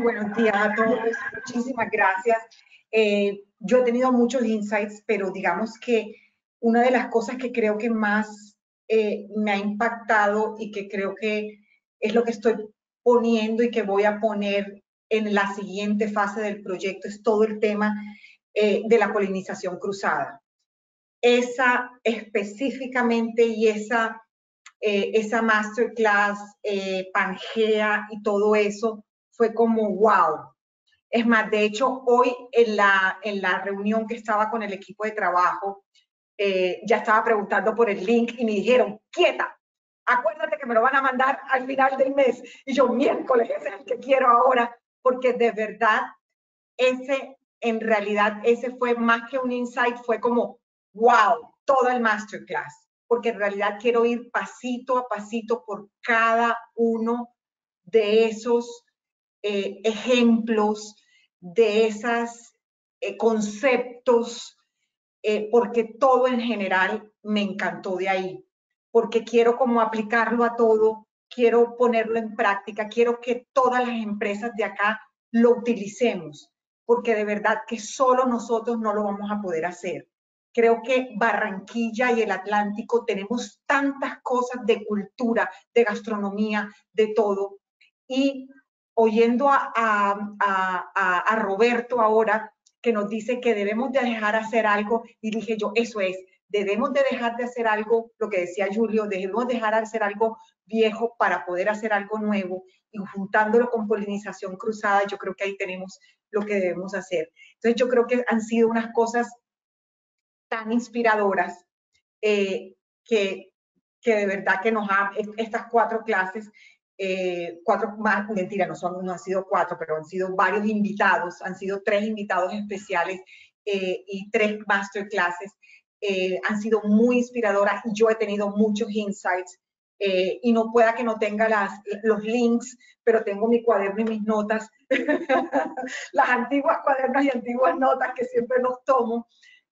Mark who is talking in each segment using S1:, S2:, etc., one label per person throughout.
S1: Buenos días a todos. Muchísimas gracias. Eh, yo he tenido muchos insights, pero digamos que una de las cosas que creo que más eh, me ha impactado y que creo que es lo que estoy poniendo y que voy a poner en la siguiente fase del proyecto es todo el tema eh, de la polinización cruzada. Esa específicamente y esa eh, esa masterclass, eh, Pangea y todo eso, fue como wow. Es más, de hecho, hoy en la, en la reunión que estaba con el equipo de trabajo, eh, ya estaba preguntando por el link y me dijeron, quieta, acuérdate que me lo van a mandar al final del mes. Y yo, miércoles, es el que quiero ahora, porque de verdad, ese, en realidad, ese fue más que un insight, fue como, wow, todo el masterclass porque en realidad quiero ir pasito a pasito por cada uno de esos eh, ejemplos, de esos eh, conceptos, eh, porque todo en general me encantó de ahí, porque quiero como aplicarlo a todo, quiero ponerlo en práctica, quiero que todas las empresas de acá lo utilicemos, porque de verdad que solo nosotros no lo vamos a poder hacer. Creo que Barranquilla y el Atlántico tenemos tantas cosas de cultura, de gastronomía, de todo. Y oyendo a, Roberto ahora, que nos dice que debemos de dejar hacer algo, y dije yo, eso es, debemos de dejar de hacer algo, lo que decía Julio, debemos dejar de hacer algo viejo para poder hacer algo nuevo, y juntándolo con polinización cruzada, yo creo que ahí tenemos lo que debemos hacer. Entonces yo creo que han sido unas cosas tan inspiradoras eh, que, que, de verdad que nos han, estas cuatro clases, eh, cuatro más, mentira, no, son, no han sido cuatro, pero han sido varios invitados, han sido tres invitados especiales eh, y tres masterclasses, han sido muy inspiradoras y yo he tenido muchos insights y no pueda que no tenga las, los links, pero tengo mi cuaderno y mis notas, las antiguas cuadernos y antiguas notas que siempre nos tomo,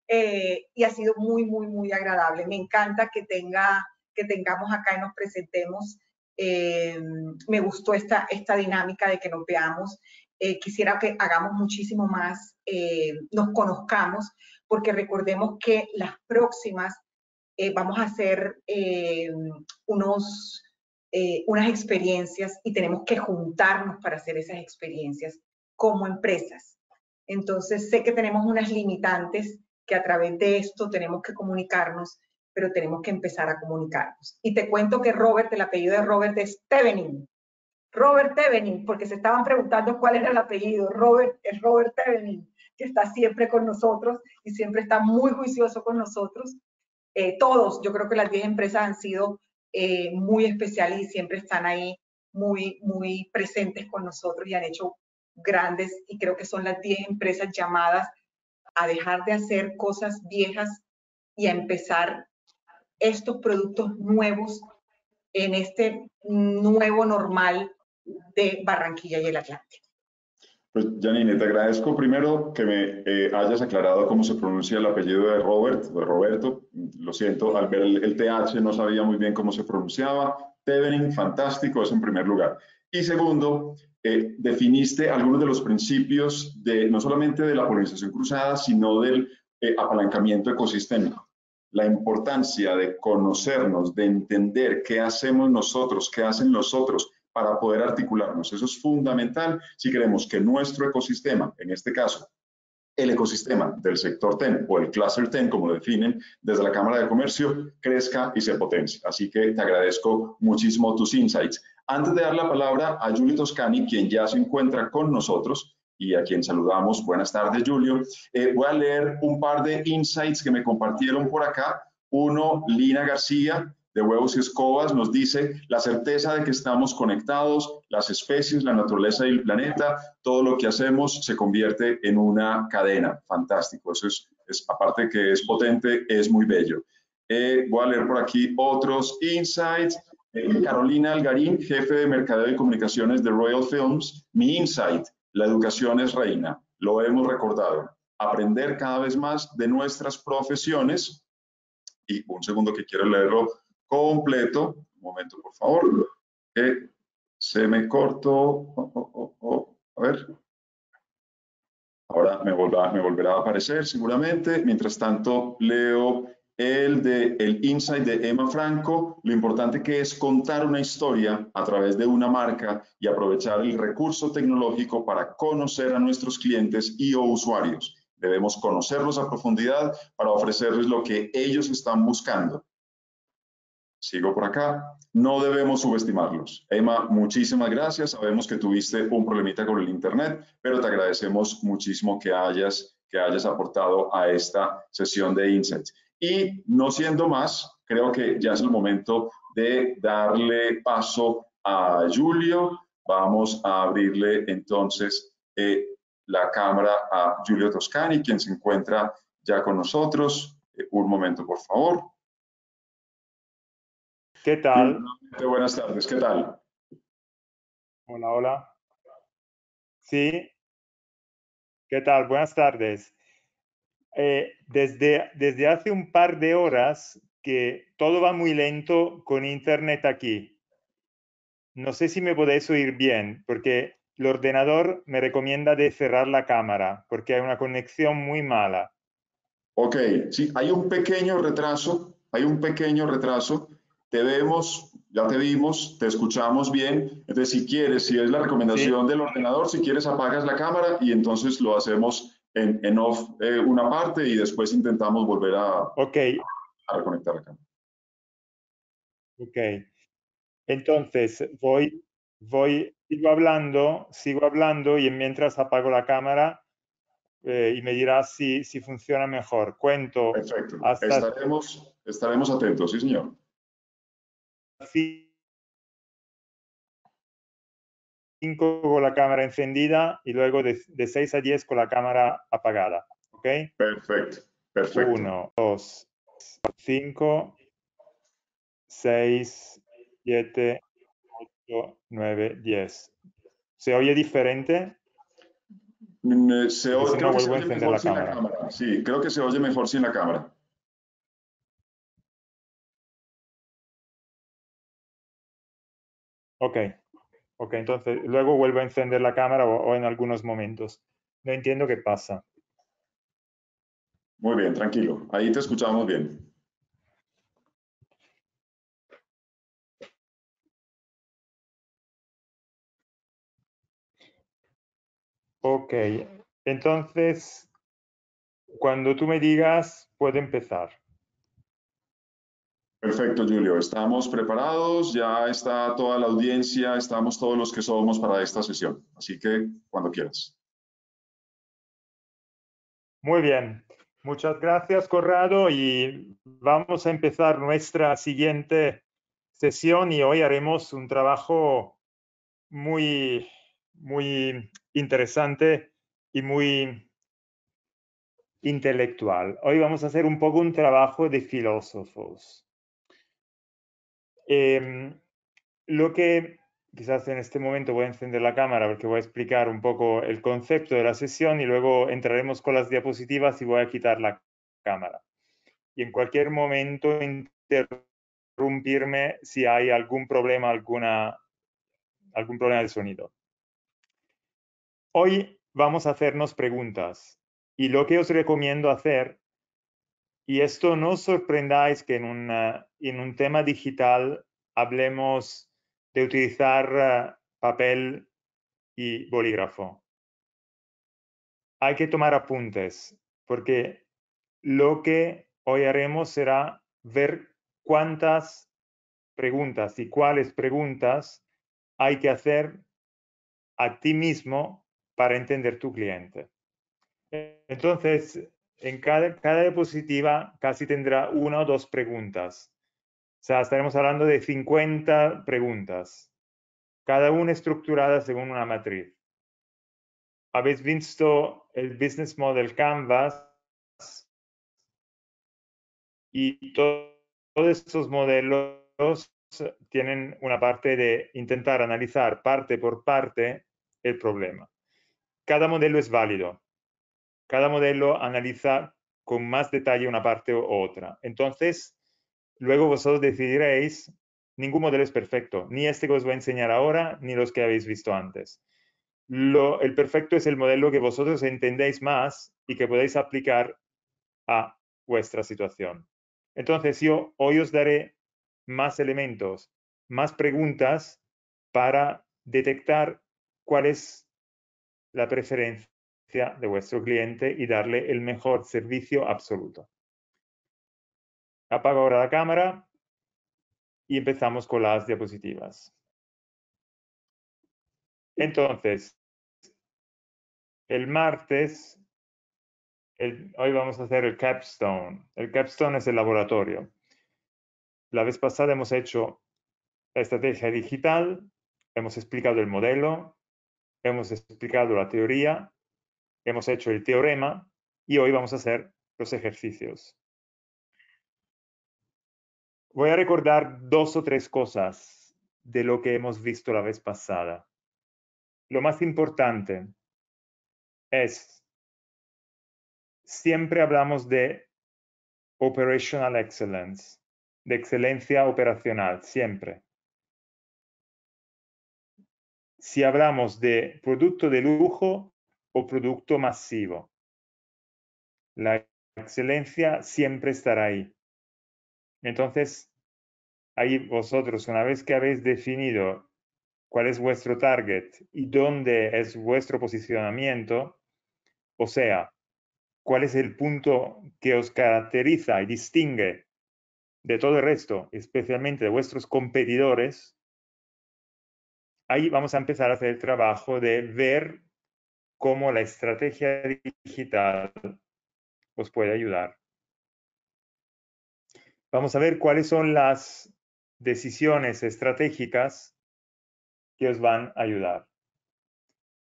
S1: eh, y ha sido muy, muy, muy agradable. Me encanta que, tenga, que tengamos acá y nos presentemos. Eh, me gustó esta, esta dinámica de que nos veamos. Eh, quisiera que hagamos muchísimo más, nos conozcamos, porque recordemos que las próximas vamos a hacer unos, unas experiencias y tenemos que juntarnos para hacer esas experiencias como empresas. Entonces, sé que tenemos unas limitantes que a través de esto tenemos que comunicarnos, pero tenemos que empezar a comunicarnos. Y te cuento que Robert, el apellido de Robert es Tevenin. Robert Tevenin, porque se estaban preguntando cuál era el apellido. Robert es Robert Tevenin, que está siempre con nosotros y siempre está muy juicioso con nosotros. Eh, todos, yo creo que las 10 empresas han sido eh, muy especiales y siempre están ahí muy, muy presentes con nosotros y han hecho grandes, y creo que son las 10 empresas llamadas a dejar de hacer cosas viejas y a empezar estos productos nuevos en este nuevo normal de Barranquilla y el Atlántico.
S2: Pues Janine, te agradezco primero que me eh, hayas aclarado cómo se pronuncia el apellido de Robert, de Roberto. Lo siento, al ver el, TH no sabía muy bien cómo se pronunciaba. Tevening, fantástico, es en primer lugar. Y segundo, eh, definiste algunos de los principios de no solamente de la polinización cruzada, sino del eh, apalancamiento ecosistémico. La importancia de conocernos, de entender qué hacemos nosotros, qué hacen los otros para poder articularnos. Eso es fundamental si queremos que nuestro ecosistema, en este caso, el ecosistema del sector TEN o el cluster TEN, como lo definen desde la Cámara de Comercio, crezca y se potencie. Así que te agradezco muchísimo tus insights. Antes de dar la palabra a Julio Toscani, quien ya se encuentra con nosotros y a quien saludamos, buenas tardes Julio, eh, voy a leer un par de insights que me compartieron por acá. Uno, Lina García, de Huevos y Escobas nos dice la certeza de que estamos conectados, las especies, la naturaleza y el planeta, todo lo que hacemos se convierte en una cadena. Fantástico, eso es, aparte de que es potente, es muy bello. Eh, voy a leer por aquí otros insights. Eh, Carolina Algarín, jefe de Mercadeo y Comunicaciones de Royal Films. Mi insight, la educación es reina. Lo hemos recordado. Aprender cada vez más de nuestras profesiones. Y un segundo que quiero leerlo completo. Un momento, por favor. Se me cortó. Oh, oh, oh, a ver. Ahora me volverá a aparecer seguramente. Mientras tanto, leo el de el insight de Emma Franco, lo importante que es contar una historia a través de una marca y aprovechar el recurso tecnológico para conocer a nuestros clientes y o usuarios. Debemos conocerlos a profundidad para ofrecerles lo que ellos están buscando. Sigo por acá. No debemos subestimarlos. Emma, muchísimas gracias. Sabemos que tuviste un problemita con el Internet, pero te agradecemos muchísimo que hayas, que hayas aportado a esta sesión de Insights. Y no siendo más, creo que ya es el momento de darle paso a Julio. Vamos a abrirle entonces eh, la cámara a Julio Toscani, quien se encuentra ya con nosotros. Eh, un momento, por favor.
S3: ¿Qué tal?
S2: Buenas tardes, ¿qué tal?
S3: Hola, hola. Sí. ¿Qué tal? Buenas tardes. Eh, desde, desde hace un par de horas que todo va muy lento con internet aquí. No sé si me podéis oír bien, porque el ordenador me recomienda de cerrar la cámara, porque hay una conexión muy mala.
S2: Ok, sí, hay un pequeño retraso, hay un pequeño retraso. Te vemos, ya te vimos, te escuchamos bien. Entonces, si quieres, si es la recomendación del ordenador, si quieres apagas la cámara y entonces lo hacemos en, off eh, una parte y después intentamos volver a,
S3: okay.
S2: a reconectar la cámara.
S3: Ok. Entonces, voy, voy, sigo hablando, sigo hablando y mientras apago la cámara eh, y me dirás si, si funciona mejor. Cuento.
S2: Perfecto. Estaremos, estaremos atentos, sí, señor.
S3: Sí 5 con la cámara encendida y luego de, de 6 a 10 con la cámara apagada. ¿Ok?
S2: Perfecto, perfecto.
S3: 1, 2, 5, 6, 7, 8, 9, 10. ¿Se oye diferente?
S2: Mm, eh, se oye, creo que se oye mejor la sin cámara. la cámara. Sí, creo que se oye mejor sin la cámara.
S3: Ok. Ok, entonces luego vuelvo a encender la cámara o, en algunos momentos. No entiendo qué pasa.
S2: Muy bien, tranquilo. Ahí te escuchamos bien.
S3: Ok, entonces, cuando tú me digas, puede empezar.
S2: Perfecto, Julio. Estamos preparados, ya está toda la audiencia, estamos todos los que somos para esta sesión. Así que cuando quieras.
S3: Muy bien. Muchas gracias, Corrado, y vamos a empezar nuestra siguiente sesión y hoy haremos un trabajo muy, muy interesante y muy intelectual. Hoy vamos a hacer un poco un trabajo de filósofos. Em, lo que quizás en este momento voy a encender la cámara porque voy a explicar un poco el concepto de la sesión y luego entraremos con las diapositivas y voy a quitar la cámara. Y en cualquier momento interrumpirme si hay algún problema, alguna, algún problema de sonido. Hoy vamos a hacernos preguntas y lo que os recomiendo hacer y esto no os sorprendáis que en, en un tema digital hablemos de utilizar eh, papel y bolígrafo. Hay que tomar apuntes porque lo que hoy haremos será ver cuántas preguntas y cuáles preguntas hay que hacer a ti mismo para entender tu cliente. Entonces, en cada, cada diapositiva casi tendrá una o dos preguntas. O sea, estaremos hablando de 50 preguntas, cada una estructurada según una matriz. Habéis visto el Business Model Canvas y todos estos modelos tienen una parte de intentar analizar parte por parte el problema. Cada modelo es válido, cada modelo analiza con más detalle una parte u otra. Entonces, luego vosotros decidiréis ningún modelo es perfecto, ni este que os voy a enseñar ahora, ni los que habéis visto antes. Lo, el perfecto es el modelo que vosotros entendéis más y que podéis aplicar a vuestra situación. Entonces, yo hoy os daré más elementos, más preguntas para detectar cuál es la preferencia de vuestro cliente y darle el mejor servicio absoluto. Apago ahora la cámara y empezamos con las diapositivas. Entonces, el martes, hoy vamos a hacer el capstone. El capstone es el laboratorio. La vez pasada hemos hecho la estrategia digital, hemos explicado el modelo, hemos explicado la teoría, hemos hecho el teorema y hoy vamos a hacer los ejercicios. Voy a recordar dos o tres cosas de lo que hemos visto la vez pasada. Lo más importante es, siempre hablamos de operational excellence, de excelencia operacional, siempre. Si hablamos de producto de lujo o producto masivo, la excelencia siempre estará ahí. Entonces, ahí vosotros, una vez que habéis definido cuál es vuestro target y dónde es vuestro posicionamiento, o sea, cuál es el punto que os caracteriza y distingue de todo el resto, especialmente de vuestros competidores, ahí vamos a empezar a hacer el trabajo de ver cómo la estrategia digital os puede ayudar. Vamos a ver cuáles son las decisiones estratégicas que os van a ayudar.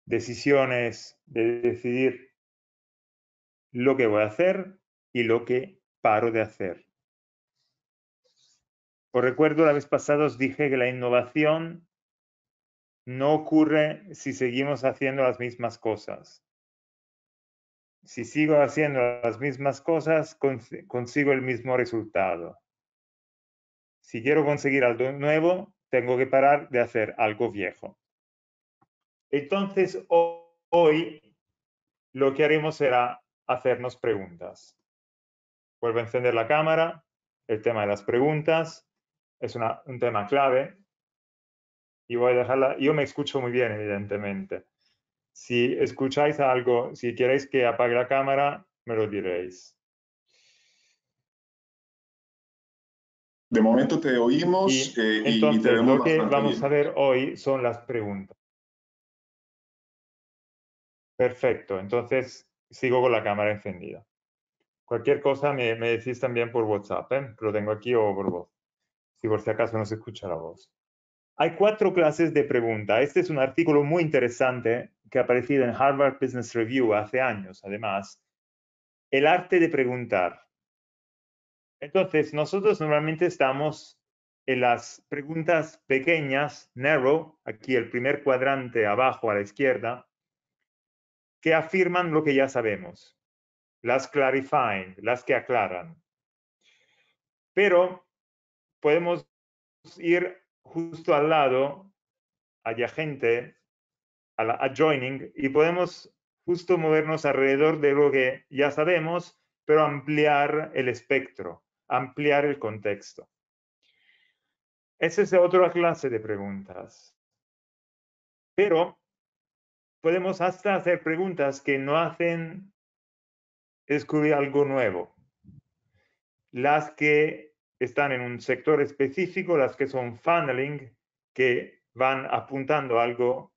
S3: Decisiones de decidir lo que voy a hacer y lo que paro de hacer. Os recuerdo, la vez pasada os dije que la innovación no ocurre si seguimos haciendo las mismas cosas si sigo haciendo las mismas cosas, consigo el mismo resultado. Si quiero conseguir algo nuevo, tengo que parar de hacer algo viejo. Entonces, hoy lo que haremos será hacernos preguntas. Vuelvo a encender la cámara. El tema de las preguntas es un tema clave. Y voy a dejarla. Yo me escucho muy bien, evidentemente. Si escucháis algo, si queréis que apague la cámara, me lo diréis.
S2: De momento te oímos
S3: y, eh, entonces, lo que vamos a ver hoy son las preguntas. Perfecto, entonces sigo con la cámara encendida. Cualquier cosa me, me decís también por WhatsApp, ¿eh? lo tengo aquí o por voz, si por si acaso no se escucha la voz. Hay cuatro clases de pregunta. Este es un artículo muy interesante que ha aparecido en Harvard Business Review hace años, además, el arte de preguntar. Entonces, nosotros normalmente estamos en las preguntas pequeñas, narrow, aquí el primer cuadrante abajo a la izquierda, que afirman lo que ya sabemos, las clarifying, las que aclaran. Pero podemos ir justo al lado, adyacente, adjoining y podemos justo movernos alrededor de lo que ya sabemos, pero ampliar el espectro, ampliar el contexto. Esa es otra clase de preguntas. Pero podemos hasta hacer preguntas que no hacen descubrir algo nuevo. Las que están en un sector específico, las que son funneling, que van apuntando algo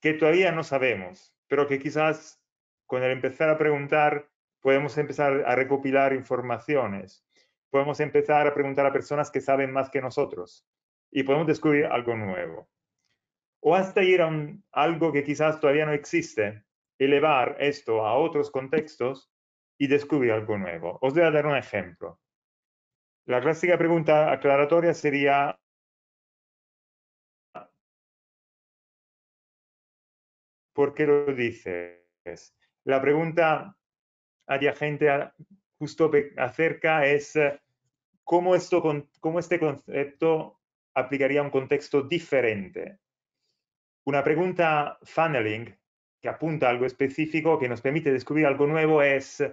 S3: que todavía no sabemos, pero que quizás con el empezar a preguntar podemos empezar a recopilar informaciones, podemos empezar a preguntar a personas que saben más que nosotros y podemos descubrir algo nuevo. O hasta ir a algo que quizás todavía no existe, elevar esto a otros contextos y descubrir algo nuevo. Os voy a dar un ejemplo. La clásica pregunta aclaratoria sería, ¿Por qué lo dices? La pregunta adyacente justo acerca es cómo, esto, cómo este concepto aplicaría a un contexto diferente. Una pregunta funneling que apunta a algo específico que nos permite descubrir algo nuevo es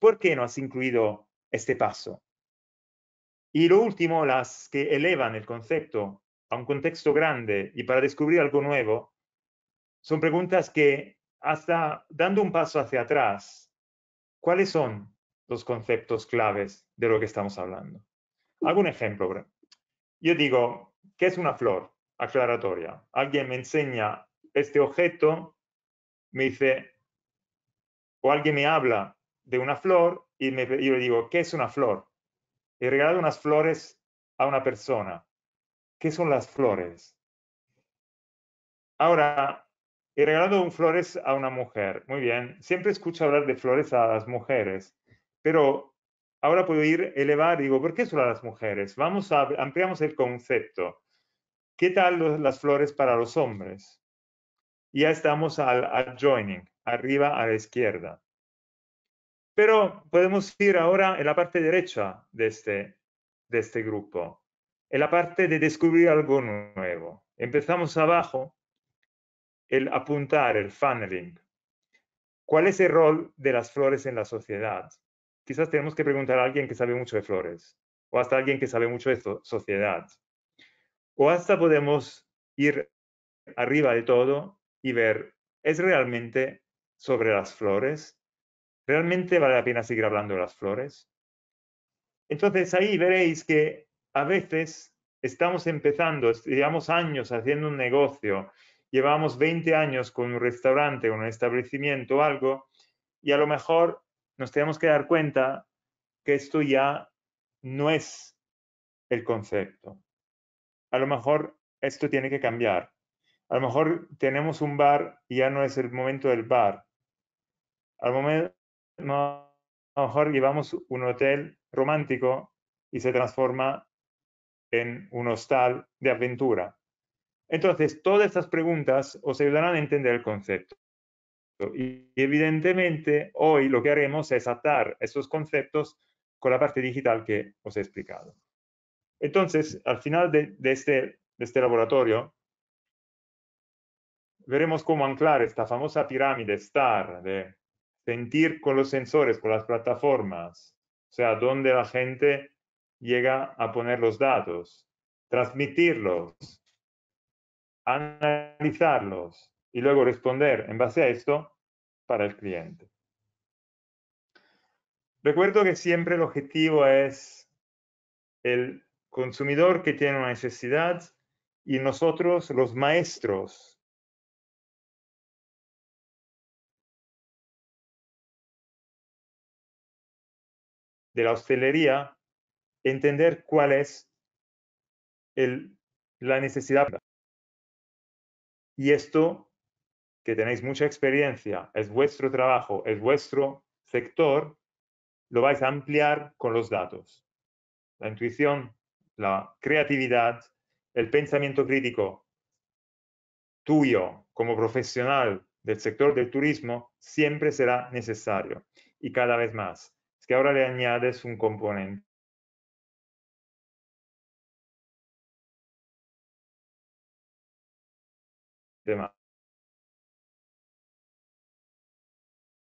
S3: ¿por qué no has incluido este paso? Y lo último, las que elevan el concepto a un contexto grande y para descubrir algo nuevo, son preguntas que hasta dando un paso hacia atrás, ¿cuáles son los conceptos claves de lo que estamos hablando? Hago un ejemplo. Yo digo, ¿qué es una flor? Aclaratoria. Alguien me enseña este objeto, me dice, o alguien me habla de una flor y me, yo le digo, ¿qué es una flor? He regalado unas flores a una persona. ¿Qué son las flores? Ahora, he regalado flores a una mujer. Muy bien. Siempre escucho hablar de flores a las mujeres, pero ahora puedo ir elevar, digo, ¿por qué solo a las mujeres? Vamos a ampliamos el concepto. ¿Qué tal las flores para los hombres? Ya estamos al adjoining, arriba a la izquierda. Pero podemos ir ahora en la parte derecha de este, de este grupo, en la parte de descubrir algo nuevo. Empezamos abajo, el apuntar, el funneling. ¿Cuál es el rol de las flores en la sociedad? Quizás tenemos que preguntar a alguien que sabe mucho de flores o hasta alguien que sabe mucho de sociedad. O hasta podemos ir arriba de todo y ver, ¿es realmente sobre las flores? ¿Realmente vale la pena seguir hablando de las flores? Entonces ahí veréis que a veces estamos empezando, llevamos años haciendo un negocio, llevamos 20 años con un restaurante, con un establecimiento o algo, y a lo mejor nos tenemos que dar cuenta que esto ya no es el concepto. A lo mejor esto tiene que cambiar. A lo mejor tenemos un bar y ya no es el momento del bar. A lo, a lo mejor llevamos un hotel romántico y se transforma en un hostal de aventura. Entonces, todas estas preguntas os ayudarán a entender el concepto. Y evidentemente, hoy lo que haremos es atar estos conceptos con la parte digital que os he explicado. Entonces, al final de, este, de este laboratorio, veremos cómo anclar esta famosa pirámide STAR de sentir con los sensores, con las plataformas, o sea, dónde la gente llega a poner los datos, transmitirlos, analizarlos y luego responder en base a esto para el cliente. Recuerdo que siempre el objetivo es el consumidor que tiene una necesidad y nosotros los maestros de la hostelería entender cuál es la necesidad. Y esto, que tenéis mucha experiencia, es vuestro trabajo, es vuestro sector, lo vais a ampliar con los datos. La intuición, la creatividad, el pensamiento crítico tuyo como profesional del sector del turismo siempre será necesario y cada vez más es que ahora le añades un componente.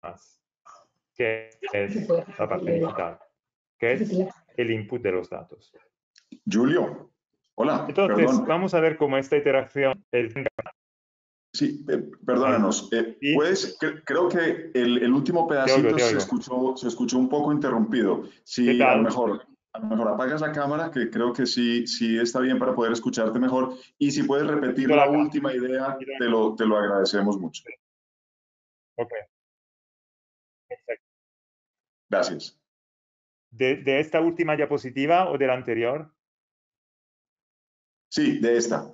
S3: Más, que es la parte digital, que es el input de los datos.
S2: Julio, hola.
S3: Entonces, vamos a ver cómo esta iteración...
S2: Sí, eh, perdónanos. Eh, pues, creo que el, último pedacito se, escuchó, se escuchó un poco interrumpido. Sí, a lo mejor, a lo mejor apagas la cámara, que creo que sí, sí está bien para poder escucharte mejor. Y si puedes repetir la, última idea, te lo, te lo agradecemos mucho.
S3: Ok.
S2: Perfecto. Gracias.
S3: ¿De, ¿De esta última diapositiva o de la anterior?
S2: Sí, de esta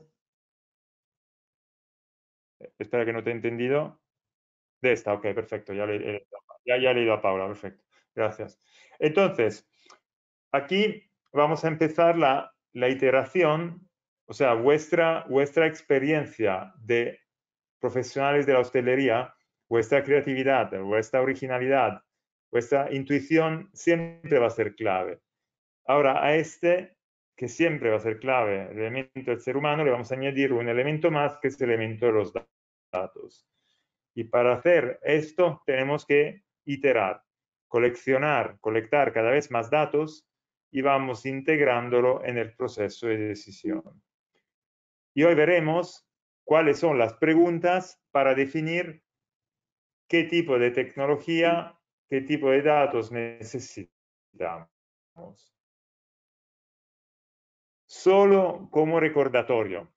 S3: espera que no te he entendido. De esta, ok, perfecto, ya, le, ya, ya he leído a Paula, perfecto, gracias. Entonces, aquí vamos a empezar la, la iteración, o sea, vuestra, vuestra experiencia de profesionales de la hostelería, vuestra creatividad, vuestra originalidad, vuestra intuición siempre va a ser clave. Ahora, a este que siempre va a ser clave, el elemento del ser humano, le vamos a añadir un elemento más que es el elemento de los datos. Y para hacer esto tenemos que iterar, coleccionar, colectar cada vez más datos y vamos integrándolo en el proceso de decisión. Y hoy veremos cuáles son las preguntas para definir qué tipo de tecnología, qué tipo de datos necesitamos. Solo como recordatorio.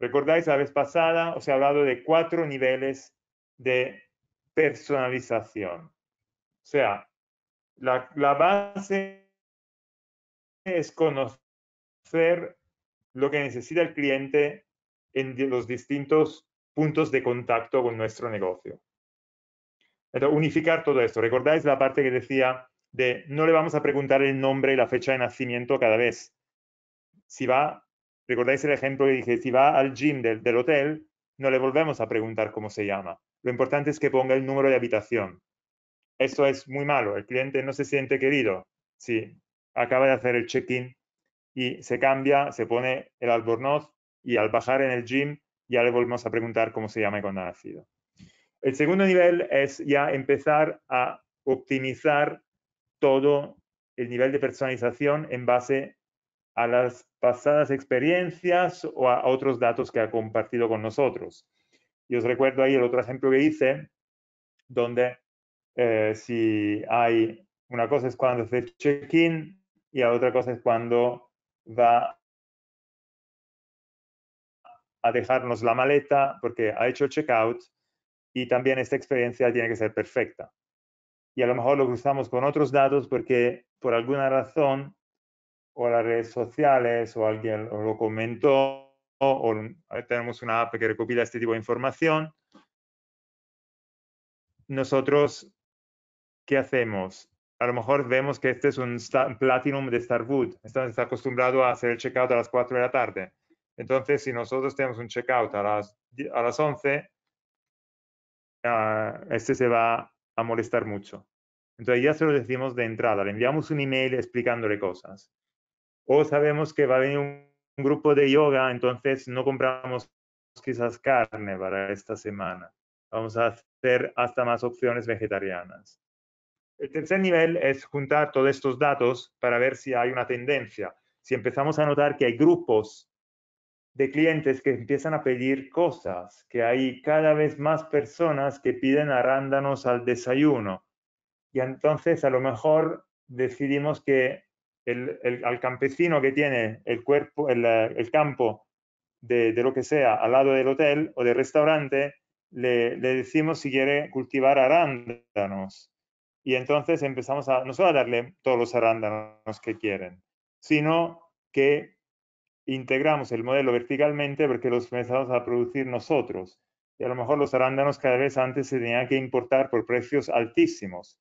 S3: ¿Recordáis la vez pasada? Os he hablado de cuatro niveles de personalización. O sea, la, base es conocer lo que necesita el cliente en los distintos puntos de contacto con nuestro negocio. Unificar todo esto. ¿Recordáis la parte que decía de no le vamos a preguntar el nombre y la fecha de nacimiento cada vez? Si va, ¿recordáis el ejemplo que dije? Si va al gym del, hotel, no le volvemos a preguntar cómo se llama. Lo importante es que ponga el número de habitación. Esto es muy malo. El cliente no se siente querido. Si acaba de hacer el check-in y se cambia, se pone el albornoz y al bajar en el gym ya le volvemos a preguntar cómo se llama y cuándo ha nacido. El segundo nivel es ya empezar a optimizar todo el nivel de personalización en base a las pasadas experiencias o a otros datos que ha compartido con nosotros. Y os recuerdo ahí el otro ejemplo que hice, donde eh, si hay una cosa es cuando hace check-in y la otra cosa es cuando va a dejarnos la maleta porque ha hecho checkout y también esta experiencia tiene que ser perfecta. Y a lo mejor lo cruzamos con otros datos porque por alguna razón o las redes sociales o alguien lo comentó o tenemos una app que recopila este tipo de información. Nosotros, ¿qué hacemos? A lo mejor vemos que este es un Platinum de Starwood. Está acostumbrado a hacer el checkout a las 4 de la tarde. Entonces, si nosotros tenemos un checkout a las, a las 11, ah, este se va a molestar mucho. Entonces ya se lo decimos de entrada, le enviamos un email explicándole cosas. O sabemos que va a venir un, grupo de yoga, entonces no compramos quizás carne para esta semana. Vamos a hacer hasta más opciones vegetarianas. El tercer nivel es juntar todos estos datos para ver si hay una tendencia. Si empezamos a notar que hay grupos de clientes que empiezan a pedir cosas, que hay cada vez más personas que piden arándanos al desayuno. Y entonces a lo mejor decidimos que el, al campesino que tiene el cuerpo, el, campo de, lo que sea al lado del hotel o del restaurante, le, le, decimos si quiere cultivar arándanos. Y entonces empezamos a no solo a darle todos los arándanos que quieren, sino que integramos el modelo verticalmente porque los empezamos a producir nosotros. Y a lo mejor los arándanos cada vez antes se tenían que importar por precios altísimos.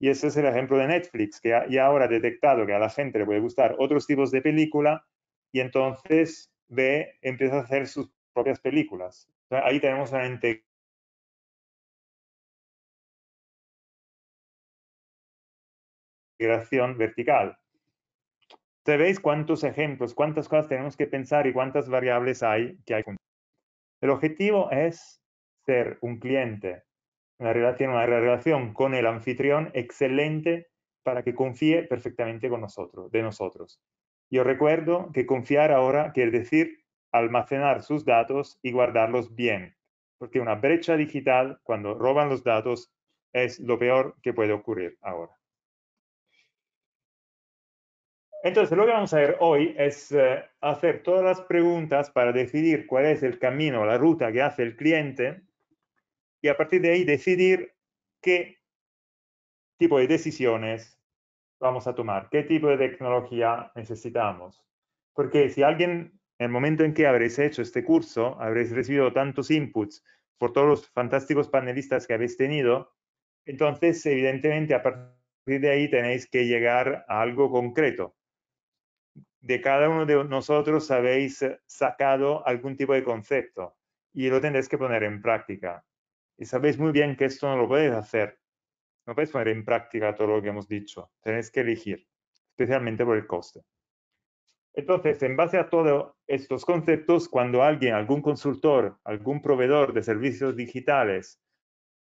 S3: Y ese es el ejemplo de Netflix, que ya ahora ha detectado que a la gente le puede gustar otros tipos de película y entonces ve, empieza a hacer sus propias películas. ahí tenemos una integración vertical. ¿Veis cuántos ejemplos, cuántas cosas tenemos que pensar y cuántas variables hay que hay? El objetivo es ser un cliente, una relación, con el anfitrión excelente para que confíe perfectamente con nosotros, de nosotros. Yo recuerdo que confiar ahora quiere decir almacenar sus datos y guardarlos bien, porque una brecha digital, cuando roban los datos, es lo peor que puede ocurrir ahora. Entonces, lo que vamos a ver hoy es eh, hacer todas las preguntas para decidir cuál es el camino, la ruta que hace el cliente y a partir de ahí decidir qué tipo de decisiones vamos a tomar, qué tipo de tecnología necesitamos. Porque si alguien, en el momento en que habréis hecho este curso, habréis recibido tantos inputs por todos los fantásticos panelistas que habéis tenido, entonces, evidentemente, a partir de ahí tenéis que llegar a algo concreto de cada uno de nosotros habéis sacado algún tipo de concepto y lo tendréis que poner en práctica. Y sabéis muy bien que esto no lo podéis hacer. No podéis poner en práctica todo lo que hemos dicho. Tenéis que elegir, especialmente por el coste. Entonces, en base a todos estos conceptos, cuando alguien, algún consultor, algún proveedor de servicios digitales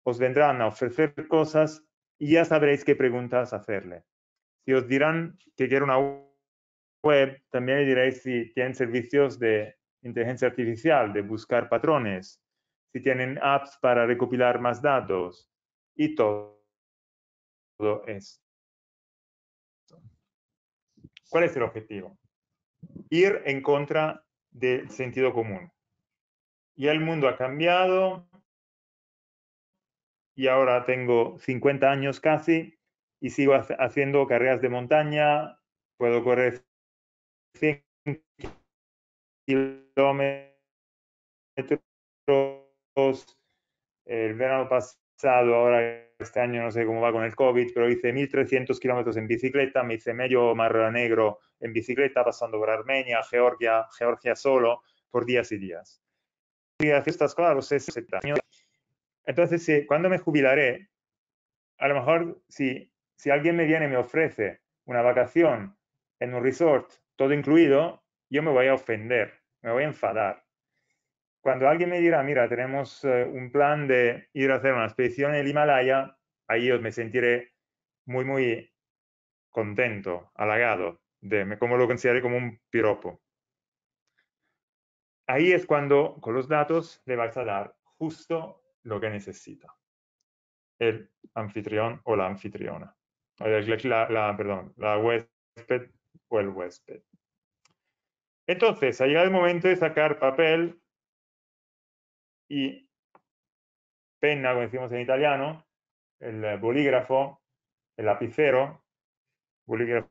S3: os vendrán a ofrecer cosas, ya sabréis qué preguntas hacerle. Si os dirán que quiere una web, también le diréis si tienen servicios de inteligencia artificial, de buscar patrones, si tienen apps para recopilar más datos y todo, todo eso. ¿Cuál es el objetivo? Ir en contra del sentido común. Y el mundo ha cambiado y ahora tengo 50 años casi y sigo haciendo carreras de montaña, puedo correr 100 kilómetros. El verano pasado, ahora este año no sé cómo va con el COVID, pero hice 1.300 kilómetros en bicicleta, me hice medio mar negro en bicicleta, pasando por Armenia, Georgia, Georgia solo, por días y días. Y hacer estas cosas a los 60 años. Entonces, cuando me jubilaré, a lo mejor si, si alguien me viene y me ofrece una vacación en un resort, todo incluido, yo me voy a ofender, me voy a enfadar. Cuando alguien me dirá, mira, tenemos eh, un plan de ir a hacer una expedición en el Himalaya, ahí yo me sentiré muy, muy contento, halagado, de, como lo consideré como un piropo. Ahí es cuando con los datos le vais a dar justo lo que necesita el anfitrión o la anfitriona. La, perdón, la huésped o el huésped. Entonces, ha llegado el momento de sacar papel y penna, como decimos en italiano, el bolígrafo, el lapicero, bolígrafo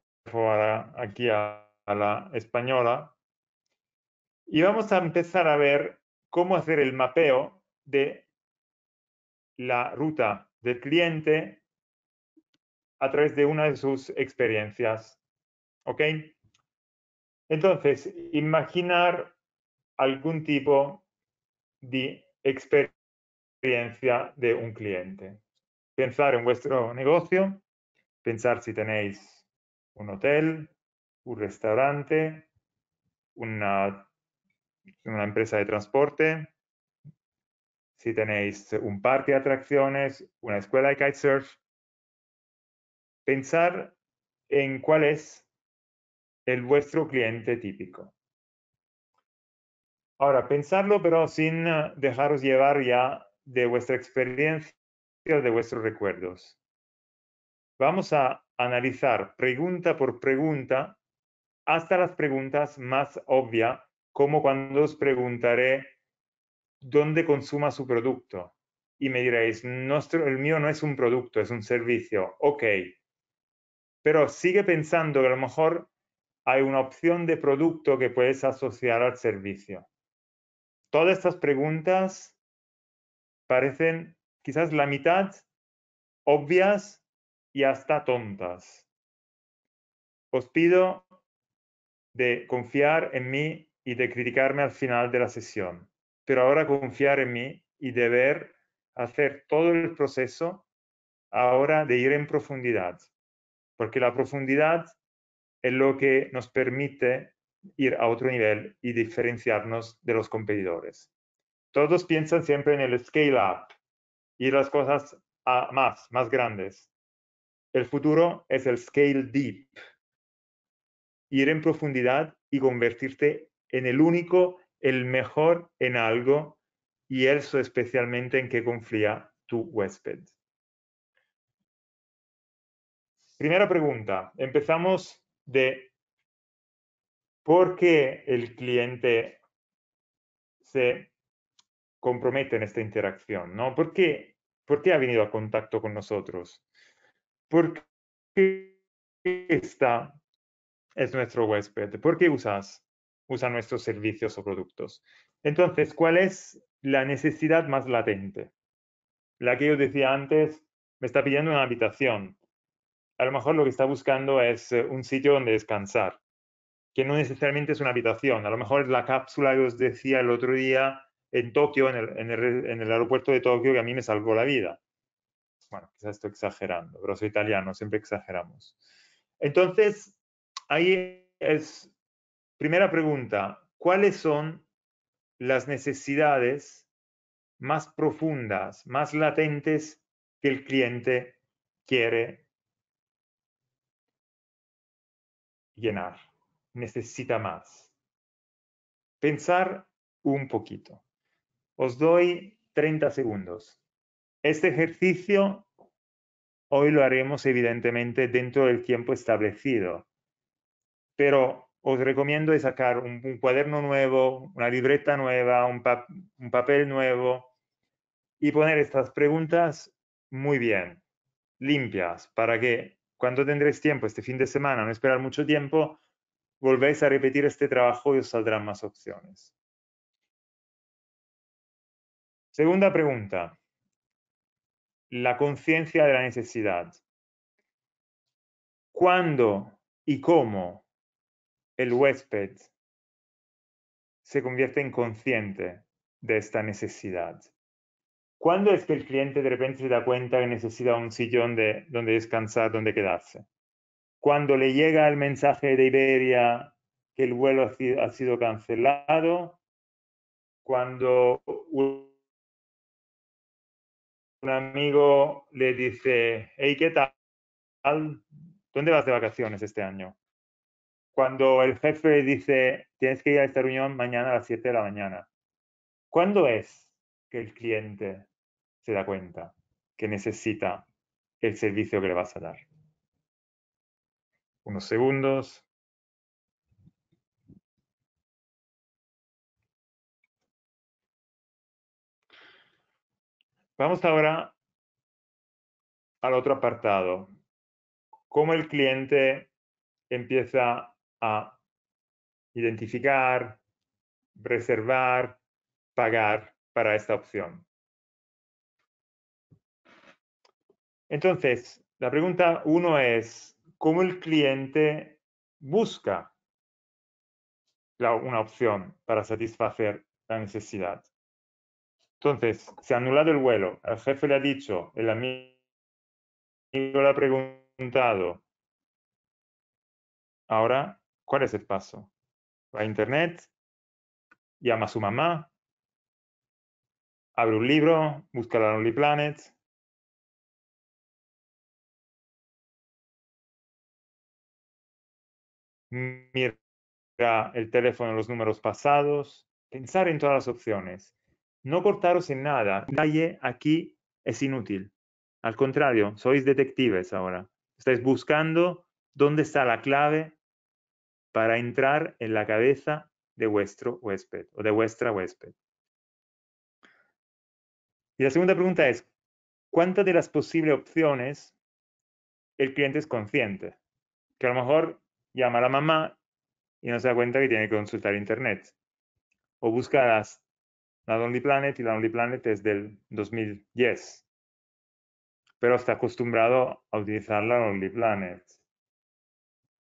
S3: aquí a, la española, y vamos a empezar a ver cómo hacer el mapeo de la ruta del cliente a través de una de sus experiencias. ¿Ok? Entonces, imaginar algún tipo de experiencia de un cliente. Pensar en vuestro negocio, pensar si tenéis un hotel, un restaurante, una, una empresa de transporte, si tenéis un parque de atracciones, una escuela de kitesurf, pensar en cuál es el vuestro cliente típico. Ahora, pensarlo pero sin eh, dejaros llevar ya de vuestra experiencia, de vuestros recuerdos. Vamos a analizar pregunta por pregunta hasta las preguntas más obvias, como cuando os preguntaré dónde consuma su producto. Y me diréis, nuestro, el mío no es un producto, es un servicio. Ok. Pero sigue pensando que a lo mejor hay una opción de producto que puedes asociar al servicio. Todas estas preguntas parecen quizás la mitad obvias y hasta tontas. Os pido de confiar en mí y de criticarme al final de la sesión pero ahora confiar en mí y deber hacer todo el proceso ahora de ir en profundidad, porque la profundidad es lo que nos permite ir a otro nivel y diferenciarnos de los competidores. Todos piensan siempre en el scale up y las cosas a más, más grandes. El futuro es el scale deep, ir en profundidad y convertirte en el único el mejor en algo y eso especialmente en que confía tu huésped. Primera pregunta. Empezamos de por qué el cliente se compromete en esta interacción, ¿no? ¿Por qué, ¿Por qué ha venido a contacto con nosotros? ¿Por qué esta es nuestro huésped? ¿Por qué usas usa nuestros servicios o productos. Entonces, ¿cuál es la necesidad más latente? La que yo decía antes, me está pidiendo una habitación. A lo mejor lo que está buscando es eh, un sitio donde descansar, que no necesariamente es una habitación. A lo mejor es la cápsula que os decía el otro día en Tokio, en el, en el aeropuerto de Tokio, que a mí me salvó la vida. Bueno, quizás estoy exagerando, pero soy italiano, siempre exageramos. Entonces, ahí es primera pregunta, ¿cuáles son las necesidades más profundas, más latentes que el cliente quiere llenar, necesita más? Pensar un poquito. Os doy 30 segundos. Este ejercicio hoy lo haremos evidentemente dentro del tiempo establecido, pero os recomiendo sacar un, cuaderno nuevo, una libreta nueva, un, un papel nuevo y poner estas preguntas muy bien, limpias, para que cuando tendréis tiempo este fin de semana, no esperar mucho tiempo, volvéis a repetir este trabajo y os saldrán más opciones. Segunda pregunta. La conciencia de la necesidad. ¿Cuándo y cómo el huésped se convierte en consciente de esta necesidad? ¿Cuándo es que el cliente de repente se da cuenta que necesita un sillón de, donde descansar, donde quedarse? Cuando le llega el mensaje de Iberia que el vuelo ha sido cancelado, cuando un amigo le dice, hey, ¿qué tal? ¿Dónde vas de vacaciones este año? Cuando el jefe le dice, tienes que ir a esta reunión mañana a las 7 de la mañana. ¿Cuándo es que el cliente se da cuenta que necesita el servicio que le vas a dar? Unos segundos. Vamos ahora al otro apartado. Cómo el cliente empieza a identificar, reservar, pagar para esta opción. Entonces, la pregunta uno es, ¿cómo el cliente busca una opción para satisfacer la necesidad? Entonces, se ha anulado el vuelo, el jefe le ha dicho, el amigo le ha preguntado. Ahora, ¿cuál es el paso? Va a internet, llama a su mamá, abre un libro, busca la Lonely Planet. Mira el teléfono, los números pasados, pensar en todas las opciones no cortaros en nada. Nadie aquí es inútil. Al contrario, sois detectives ahora. Estáis buscando dónde está la clave para entrar en la cabeza de vuestro huésped o de vuestra huésped. Y la segunda pregunta es, ¿cuántas de las posibles opciones el cliente es consciente? Que a lo mejor llama a la mamá y no se da cuenta que tiene que consultar internet. O busca las la Lonely Planet y la Lonely Planet es del 2010. Pero está acostumbrado a utilizar la Lonely Planet.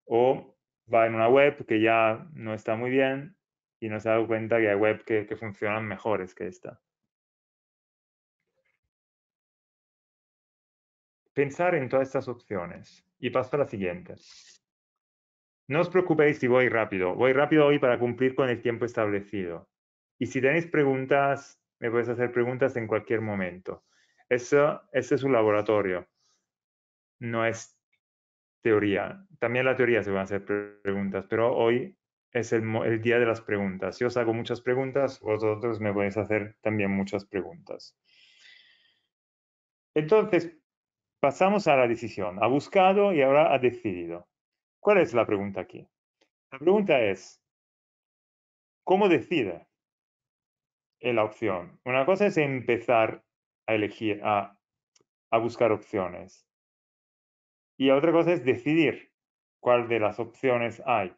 S3: O va en una web que ya no está muy bien y no se dado cuenta que hay web que, que funcionan mejores que esta. Pensar en todas estas opciones. Y paso a la siguiente. No os preocupéis si voy rápido. Voy rápido hoy para cumplir con el tiempo establecido. Y si tenéis preguntas, me podéis hacer preguntas en cualquier momento. Eso, ese es un laboratorio, no es teoría. También la teoría se van a hacer preguntas, pero hoy es el, el, día de las preguntas. Si os hago muchas preguntas, vosotros me podéis hacer también muchas preguntas. Entonces, pasamos a la decisión. Ha buscado y ahora ha decidido. ¿Cuál es la pregunta aquí? La pregunta es, ¿cómo decide? en la opción. Una cosa es empezar a elegir, a, a buscar opciones. Y otra cosa es decidir cuál de las opciones hay.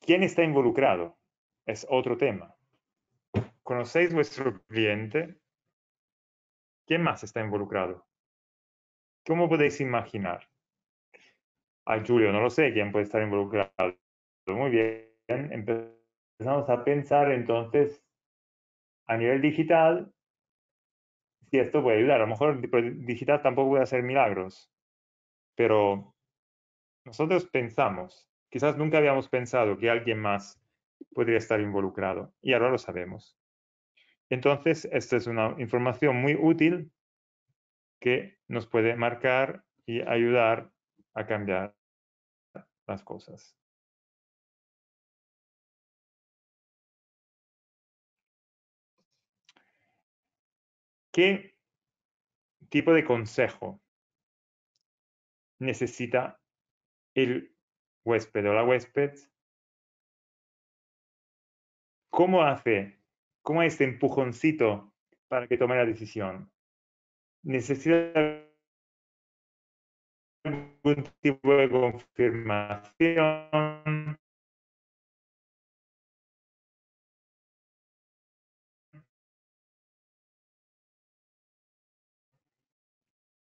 S3: ¿Quién está involucrado? Es otro tema. ¿Conocéis vuestro cliente? ¿Quién más está involucrado? ¿Cómo podéis imaginar? Ay, Julio, no lo sé quién puede estar involucrado. Muy bien empezamos a pensar entonces a nivel digital si esto puede ayudar. A lo mejor digital tampoco puede hacer milagros, pero nosotros pensamos, quizás nunca habíamos pensado que alguien más podría estar involucrado y ahora lo sabemos. Entonces, esta es una información muy útil que nos puede marcar y ayudar a cambiar las cosas. ¿Qué tipo de consejo necesita el huésped o la huésped? ¿Cómo hace? ¿Cómo este empujoncito para que tome la decisión? ¿Necesita algún tipo de confirmación?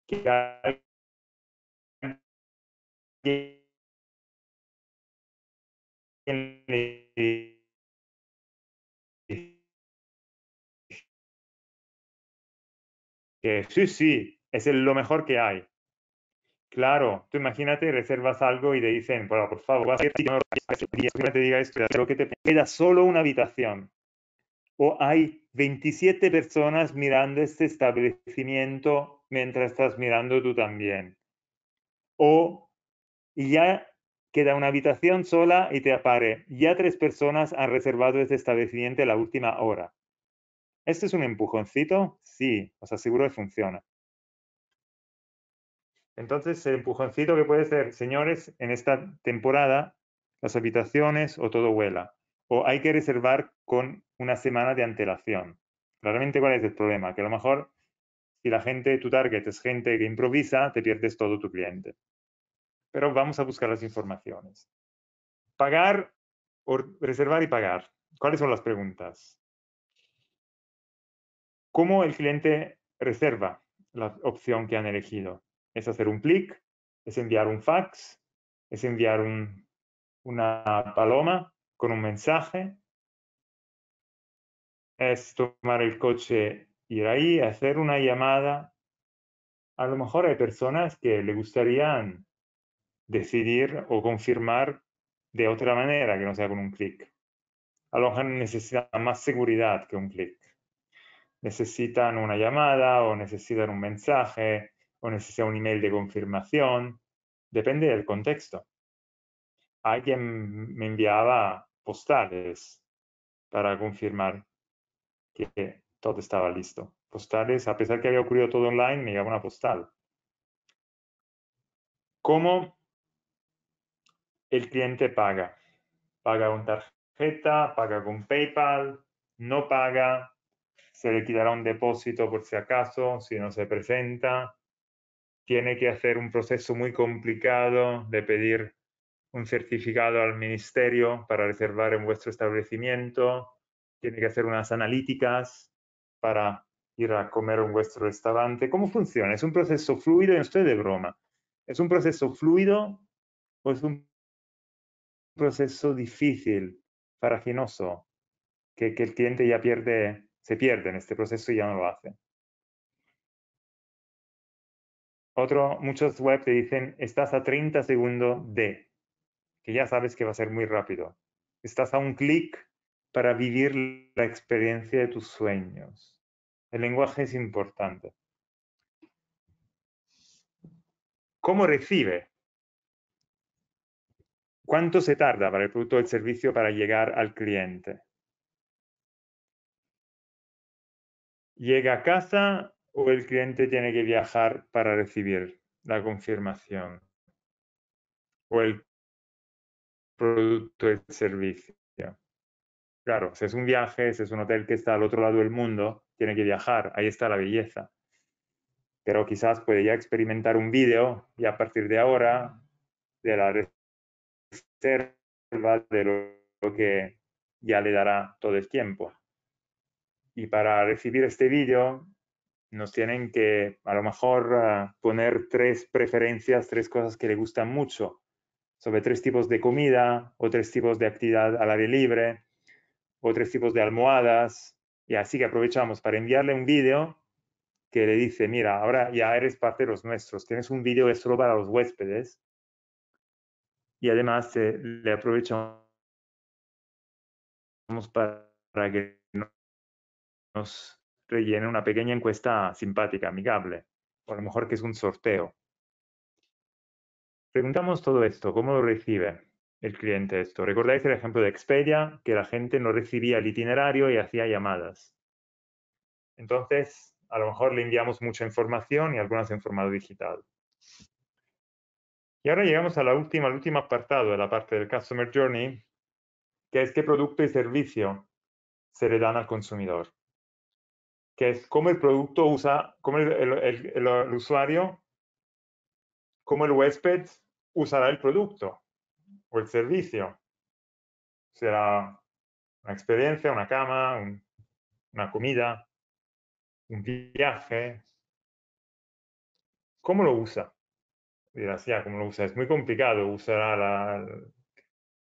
S3: que sí, sí, es lo mejor que hay. Claro, tú imagínate, reservas algo y te dicen, por favor, vas a te diga esto, creo que te queda solo una habitación. O hay 27 personas mirando este establecimiento mientras estás mirando tú también. O ya queda una habitación sola y te apare, ya tres personas han reservado este establecimiento la última hora. ¿Este es un empujoncito? Sí, os aseguro que funciona. Entonces, el empujoncito que puede ser, señores, en esta temporada, las habitaciones o todo vuela. O hay que reservar con una semana de antelación. Claramente, ¿cuál es el problema? Que a lo mejor, si la gente, tu target es gente que improvisa, te pierdes todo tu cliente. Pero vamos a buscar las informaciones. Pagar o reservar y pagar. ¿Cuáles son las preguntas? ¿Cómo el cliente reserva la opción que han elegido? ¿Es hacer un clic? ¿Es enviar un fax? ¿Es enviar una paloma con un mensaje? ¿Es tomar el coche, ir ahí, hacer una llamada? A lo mejor hay personas que le gustarían decidir o confirmar de otra manera que no sea con un clic. A lo mejor necesitan más seguridad que un clic. Necesitan una llamada o necesitan un mensaje o necesitan un email de confirmación. Depende del contexto. Alguien me enviaba postales para confirmar que todo estaba listo. Postales, a pesar que había ocurrido todo online, me llegaba una postal. ¿Cómo el cliente paga. Paga con tarjeta, paga con PayPal, no paga, se le quitará un depósito por si acaso, si no se presenta. Tiene que hacer un proceso muy complicado de pedir un certificado al ministerio para reservar en vuestro establecimiento. Tiene que hacer unas analíticas para ir a comer en vuestro restaurante. ¿Cómo funciona? ¿Es un proceso fluido? No estoy de broma. ¿Es un proceso fluido o es un proceso difícil, faraginoso, que, que el cliente ya pierde, se pierde en este proceso y ya no lo hace. Otro, muchos web te dicen, estás a 30 segundos de, que ya sabes que va a ser muy rápido. Estás a un clic para vivir la experiencia de tus sueños. El lenguaje es importante. ¿Cómo recibe? ¿Cuánto se tarda para el producto o el servicio para llegar al cliente? ¿Llega a casa o el cliente tiene que viajar para recibir la confirmación? ¿O el producto o el servicio? Claro, si es un viaje, si es un hotel que está al otro lado del mundo, tiene que viajar, ahí está la belleza. Pero quizás puede ya experimentar un vídeo y a partir de ahora, de la reserva de lo que ya le dará todo el tiempo. Y para recibir este vídeo nos tienen que a lo mejor ah, poner tres preferencias, tres cosas que le gustan mucho, sobre tres tipos de comida o tres tipos de actividad al aire libre o tres tipos de almohadas. Y así que aprovechamos para enviarle un vídeo que le dice, mira, ahora ya eres parte de los nuestros, tienes un vídeo que solo para los huéspedes y además eh, le aprovechamos para que nos rellene una pequeña encuesta simpática, amigable, o a lo mejor que es un sorteo. Preguntamos todo esto, ¿cómo lo recibe el cliente esto? ¿Recordáis el ejemplo de Expedia, que la gente no recibía el itinerario y hacía llamadas? Entonces, a lo mejor le enviamos mucha información y algunas en formato digital. Y ahora llegamos a al último apartado de la parte del Customer Journey, que es qué producto y servicio se le dan al consumidor. Que es cómo el producto usa, cómo el, usuario, cómo el huésped usará el producto o el servicio. Será una experiencia, una cama, una comida, un viaje. ¿Cómo lo usa? Dirás, ya, ¿cómo lo usa? Es muy complicado. Usará la,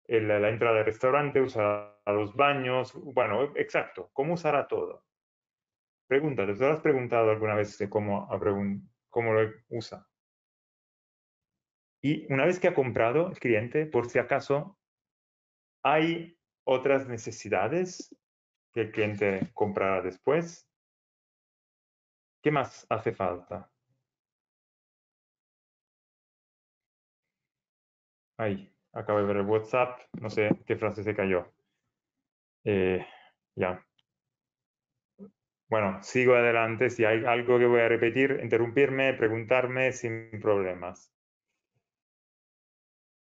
S3: la entrada del restaurante, usará los baños. Bueno, exacto. ¿Cómo usará todo? Pregúntate, ¿te has preguntado alguna vez cómo, cómo lo usa? Y una vez que ha comprado el cliente, por si acaso, hay otras necesidades que el cliente comprará después. ¿Qué más hace falta? Ahí, acabo de ver el WhatsApp, no sé qué frase se cayó. Eh, ya. Bueno, sigo adelante. Si hay algo que voy a repetir, interrumpirme, preguntarme sin problemas.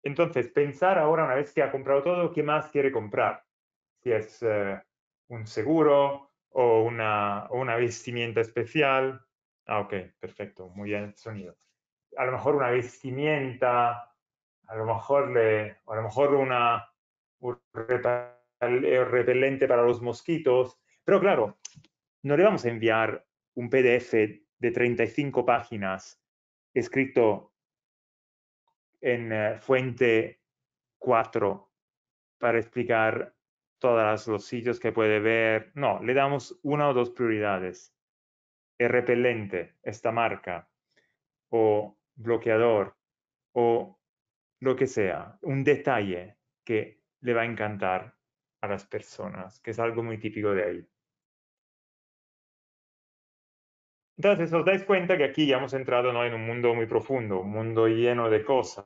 S3: Entonces, pensar ahora, una vez que ha comprado todo, ¿qué más quiere comprar? Si es eh, un seguro o una, una, vestimenta especial. Ah, ok, perfecto, muy bien el sonido. A lo mejor una vestimenta, a lo mejor, le, a lo mejor una, un repelente para los mosquitos. Pero claro, no le vamos a enviar un PDF de 35 páginas escrito en eh, fuente 4 para explicar todos los sitios que puede ver. No, le damos una o dos prioridades. El repelente, esta marca, o bloqueador, o lo que sea, un detalle que le va a encantar a las personas, que es algo muy típico de ahí. Entonces, os dais cuenta que aquí ya hemos entrado ¿no? en un mundo muy profundo, un mundo lleno de cosas.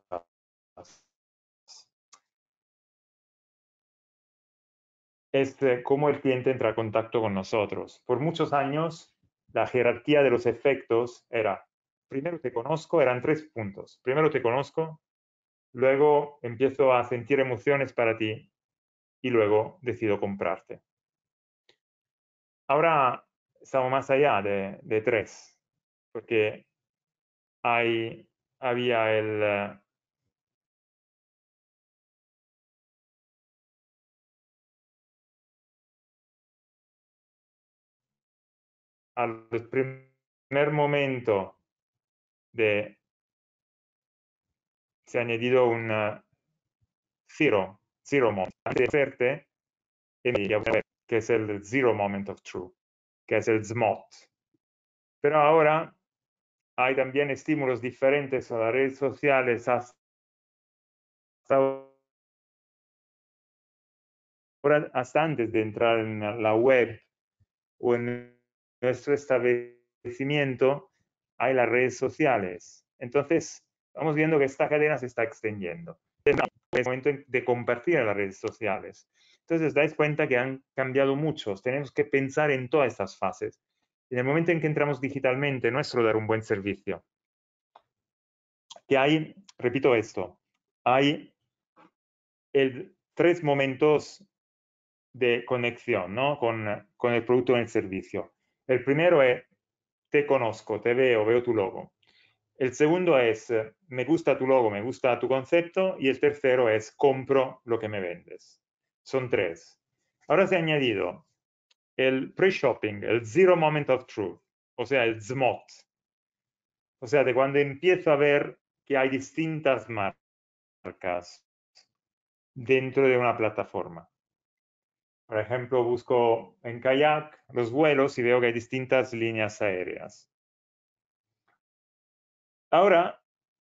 S3: Es cómo el cliente entra en contacto con nosotros. Por muchos años, la jerarquía de los efectos era, primero te conozco, eran tres puntos. Primero te conozco, luego empiezo a sentir emociones para ti y luego decido comprarte. Ahora estamos más allá de, tres, porque hay, había el... Al primer momento de se ha añadido un uh, zero, zero moment, de que es el zero moment of truth que es el SMOT. Pero ahora hay también estímulos diferentes a las redes sociales hasta hasta antes de entrar en la web o en nuestro establecimiento, hay las redes sociales. Entonces, vamos viendo que esta cadena se está extendiendo. Es el momento de compartir en las redes sociales. Entonces, dais cuenta que han cambiado muchos. Tenemos que pensar en todas estas fases. En el momento en que entramos digitalmente, no es solo dar un buen servicio. Que hay, repito esto, hay tres momentos de conexión ¿no? con, con el producto o el servicio. El primero es, te conozco, te veo, veo tu logo. El segundo es, me gusta tu logo, me gusta tu concepto. Y el tercero es, compro lo que me vendes. Son tres. Ahora se ha añadido el pre-shopping, el Zero Moment of Truth, o sea, el ZMOT. O sea, de cuando empiezo a ver que hay distintas marcas dentro de una plataforma. Por ejemplo, busco en kayak los vuelos y veo que hay distintas líneas aéreas. Ahora,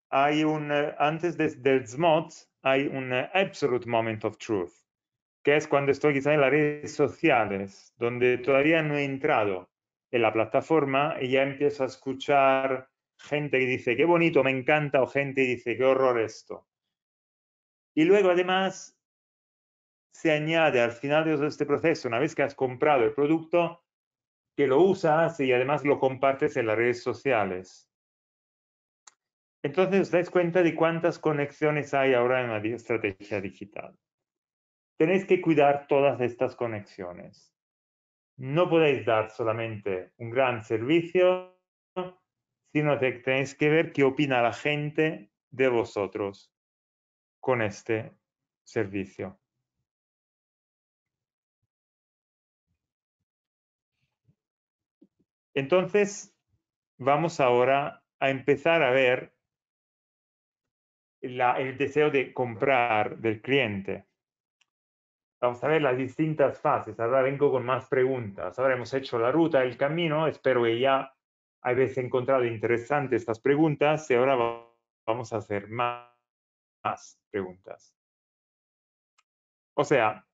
S3: hay un, eh, antes del ZMOT, hay un absolute moment of truth, que es cuando estoy quizá en las redes sociales, donde todavía no he entrado en la plataforma y ya empiezo a escuchar gente que dice, qué bonito, me encanta, o gente que dice, qué horror esto. Y luego además se añade al final de este proceso, una vez que has comprado el producto, que lo usas y además lo compartes en las redes sociales. Entonces os dais cuenta de cuántas conexiones hay ahora en la estrategia digital. Tenéis que cuidar todas estas conexiones. No podéis dar solamente un gran servicio, sino que tenéis que ver qué opina la gente de vosotros con este servicio. Entonces, vamos ahora a empezar a ver el deseo de comprar del cliente. Vamos a ver las distintas fases. Ahora vengo con más preguntas. Ahora hemos hecho la ruta, el camino. Espero que ya habéis encontrado interesantes estas preguntas y ahora vamos a hacer más, más preguntas. O sea,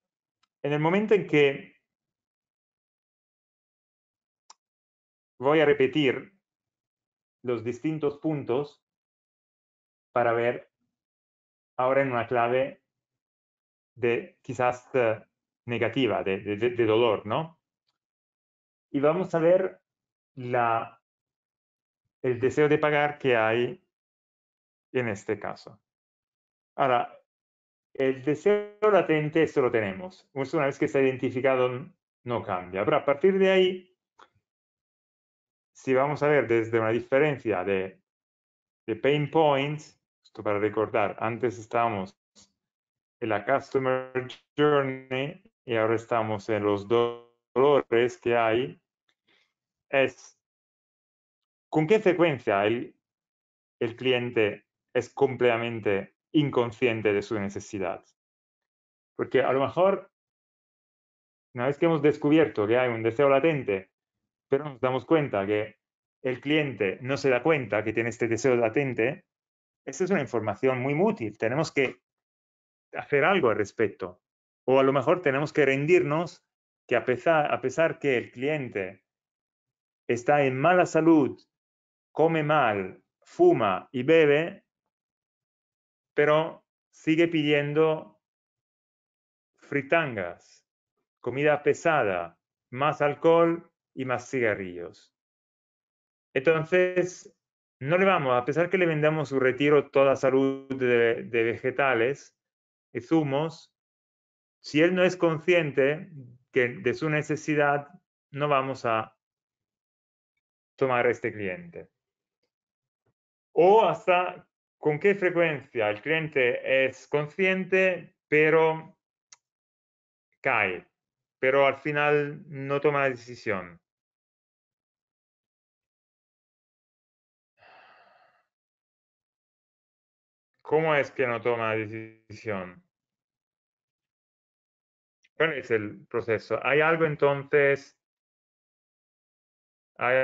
S3: en el momento en que voy a repetir los distintos puntos para ver ahora en una clave de quizás eh, negativa, de, de, dolor, ¿no? Y vamos a ver la, el deseo de pagar que hay en este caso. Ahora, el deseo latente, esto lo tenemos. Una vez que está identificado, no cambia. Pero a partir de ahí, si vamos a ver desde una diferencia de, de pain points, esto para recordar, antes estábamos la Customer Journey y ahora estamos en los dolores que hay, es con qué frecuencia el, el cliente es completamente inconsciente de su necesidad. Porque a lo mejor, una vez que hemos descubierto que hay un deseo latente, pero nos damos cuenta que el cliente no se da cuenta que tiene este deseo latente, esta es una información muy útil. Tenemos que hacer algo al respecto. O a lo mejor tenemos que rendirnos que a pesar, a pesar que el cliente está en mala salud, come mal, fuma y bebe, pero sigue pidiendo fritangas, comida pesada, más alcohol y más cigarrillos. Entonces, no le vamos, a pesar que le vendamos su retiro toda salud de, vegetales zumos, si él no es consciente que de su necesidad, no vamos a tomar a este cliente. O hasta con qué frecuencia el cliente es consciente, pero cae, pero al final no toma la decisión. ¿Cómo es que no toma decisión? ¿Cuál es el proceso? ¿Hay algo entonces? ¿Hay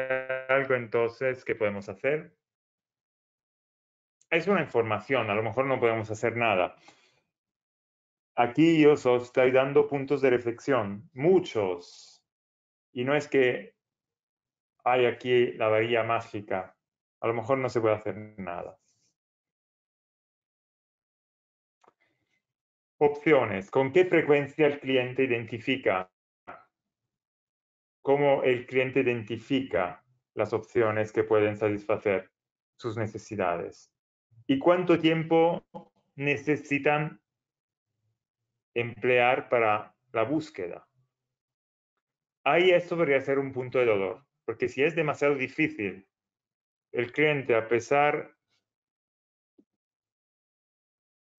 S3: algo entonces que podemos hacer? Es una información, a lo mejor no podemos hacer nada. Aquí yo os estoy dando puntos de reflexión, muchos. Y no es que hay aquí la varilla mágica. A lo mejor no se puede hacer nada. Opciones. ¿Con qué frecuencia el cliente identifica? ¿Cómo el cliente identifica las opciones que pueden satisfacer sus necesidades? ¿Y cuánto tiempo necesitan emplear para la búsqueda? Ahí esto podría ser un punto de dolor, porque si es demasiado difícil, el cliente, a pesar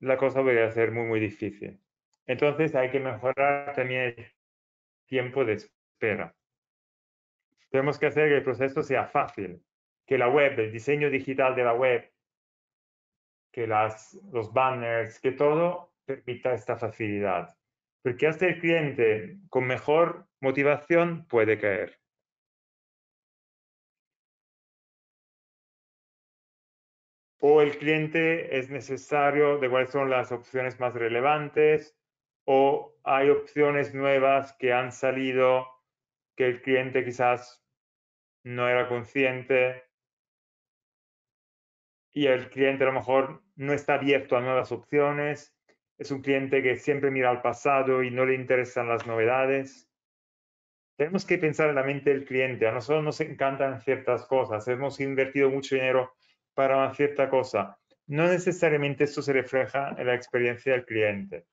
S3: la cosa a ser muy, muy difícil. Entonces hay que mejorar también el tiempo de espera. Tenemos que hacer que el proceso sea fácil, que la web, el diseño digital de la web, que las, los banners, que todo permita esta facilidad. Porque hasta el cliente con mejor motivación puede caer. O el cliente es necesario de cuáles son las opciones más relevantes, o hay opciones nuevas que han salido que el cliente quizás no era consciente y el cliente a lo mejor no está abierto a nuevas opciones, es un cliente que siempre mira al pasado y no le interesan las novedades. Tenemos que pensar en la mente del cliente. A nosotros nos encantan ciertas cosas. Hemos invertido mucho dinero para una cierta cosa. No necesariamente esto se refleja en la experiencia del cliente.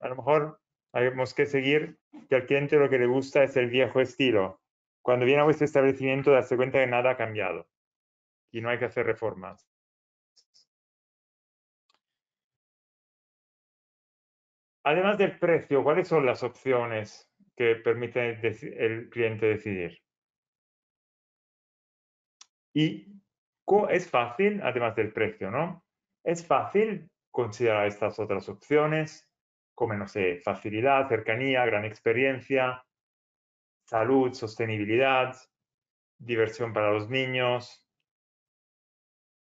S3: A lo mejor tenemos que seguir que al cliente lo que le gusta es el viejo estilo. Cuando viene a vuestro establecimiento, darse cuenta que nada ha cambiado y no hay que hacer reformas. Además del precio, ¿cuáles son las opciones que permiten el cliente decidir? Y es fácil, además del precio, ¿no? Es fácil considerar estas otras opciones, como, no sé, facilidad, cercanía, gran experiencia, salud, sostenibilidad, diversión para los niños,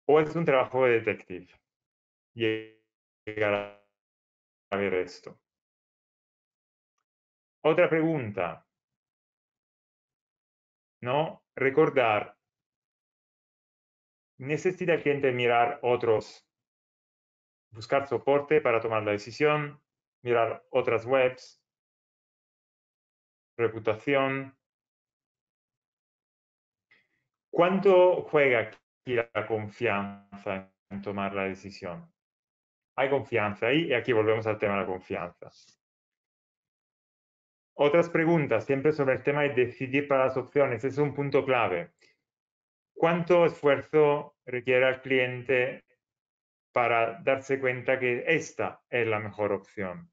S3: o es un trabajo de detective llegar a ver esto. Otra pregunta. ¿No? Recordar. ¿Necesita el cliente mirar otros? Buscar soporte para tomar la decisión, mirar otras webs, reputación. ¿Cuánto juega aquí la confianza en tomar la decisión? Hay confianza ahí y aquí volvemos al tema de la confianza. Otras preguntas, siempre sobre el tema de decidir para las opciones, es un punto clave. ¿Cuánto esfuerzo requiere al cliente para darse cuenta que esta es la mejor opción?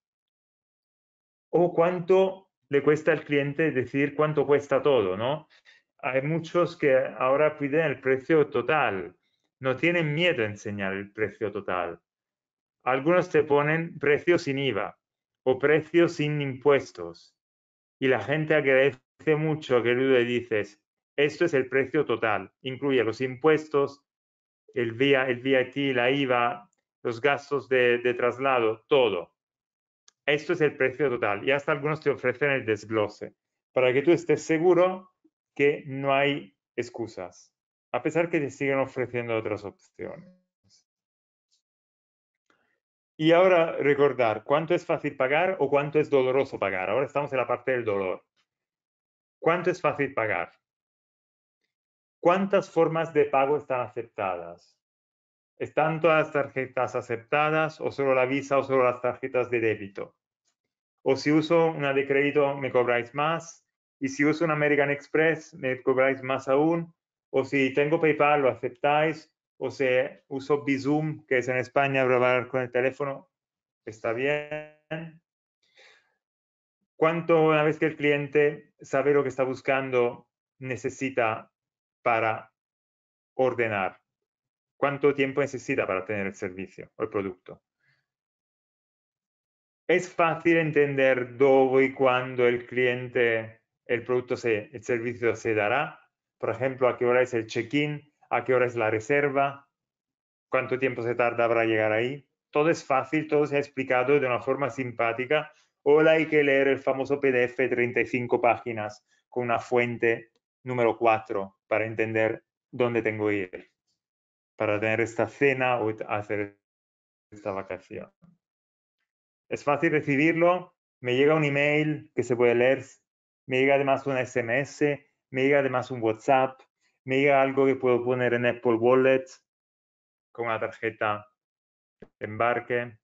S3: ¿O cuánto le cuesta al cliente decidir cuánto cuesta todo, no? Hay muchos que ahora piden el precio total, no tienen miedo a enseñar el precio total. Algunos te ponen precio sin IVA o precio sin impuestos y la gente agradece mucho que tú le dices, esto es el precio total, incluye los impuestos, el, via, el VAT, la IVA, los gastos de, de traslado, todo. Esto es el precio total y hasta algunos te ofrecen el desglose para que tú estés seguro que no hay excusas, a pesar que te siguen ofreciendo otras opciones. Y ahora recordar, ¿cuánto es fácil pagar o cuánto es doloroso pagar? Ahora estamos en la parte del dolor. ¿Cuánto es fácil pagar? ¿Cuántas formas de pago están aceptadas? ¿Están todas las tarjetas aceptadas o solo la Visa o solo las tarjetas de débito? O si uso una de crédito, me cobráis más. Y si uso una American Express, me cobráis más aún. O si tengo PayPal, lo aceptáis o sea, uso Bizum, que es en España grabar con el teléfono, está bien. ¿Cuánto, una vez que el cliente sabe lo que está buscando, necesita para ordenar? ¿Cuánto tiempo necesita para tener el servicio o el producto? Es fácil entender dónde y cuándo el cliente, el producto, se, el servicio se dará. Por ejemplo, a qué hora es el check-in, a qué hora es la reserva, cuánto tiempo se tarda para llegar ahí. Todo es fácil, todo se ha explicado de una forma simpática. Hola, hay que leer el famoso PDF 35 páginas con una fuente número 4 para entender dónde tengo que ir, para tener esta cena o hacer esta vacación. Es fácil recibirlo, me llega un email que se puede leer, me llega además un SMS, me llega además un WhatsApp, me diga algo que puedo poner en Apple Wallet con una tarjeta de embarque,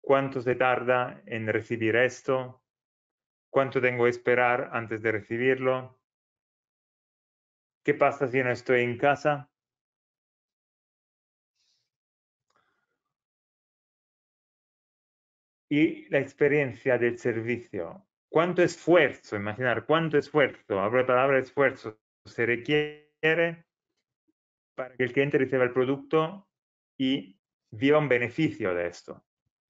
S3: cuánto se tarda en recibir esto, cuánto tengo que esperar antes de recibirlo, qué pasa si no estoy en casa. Y la experiencia del servicio. ¿Cuánto esfuerzo? Imaginar, ¿cuánto esfuerzo? De palabra esfuerzo se requiere para que el cliente reciba el producto y viva un beneficio de esto.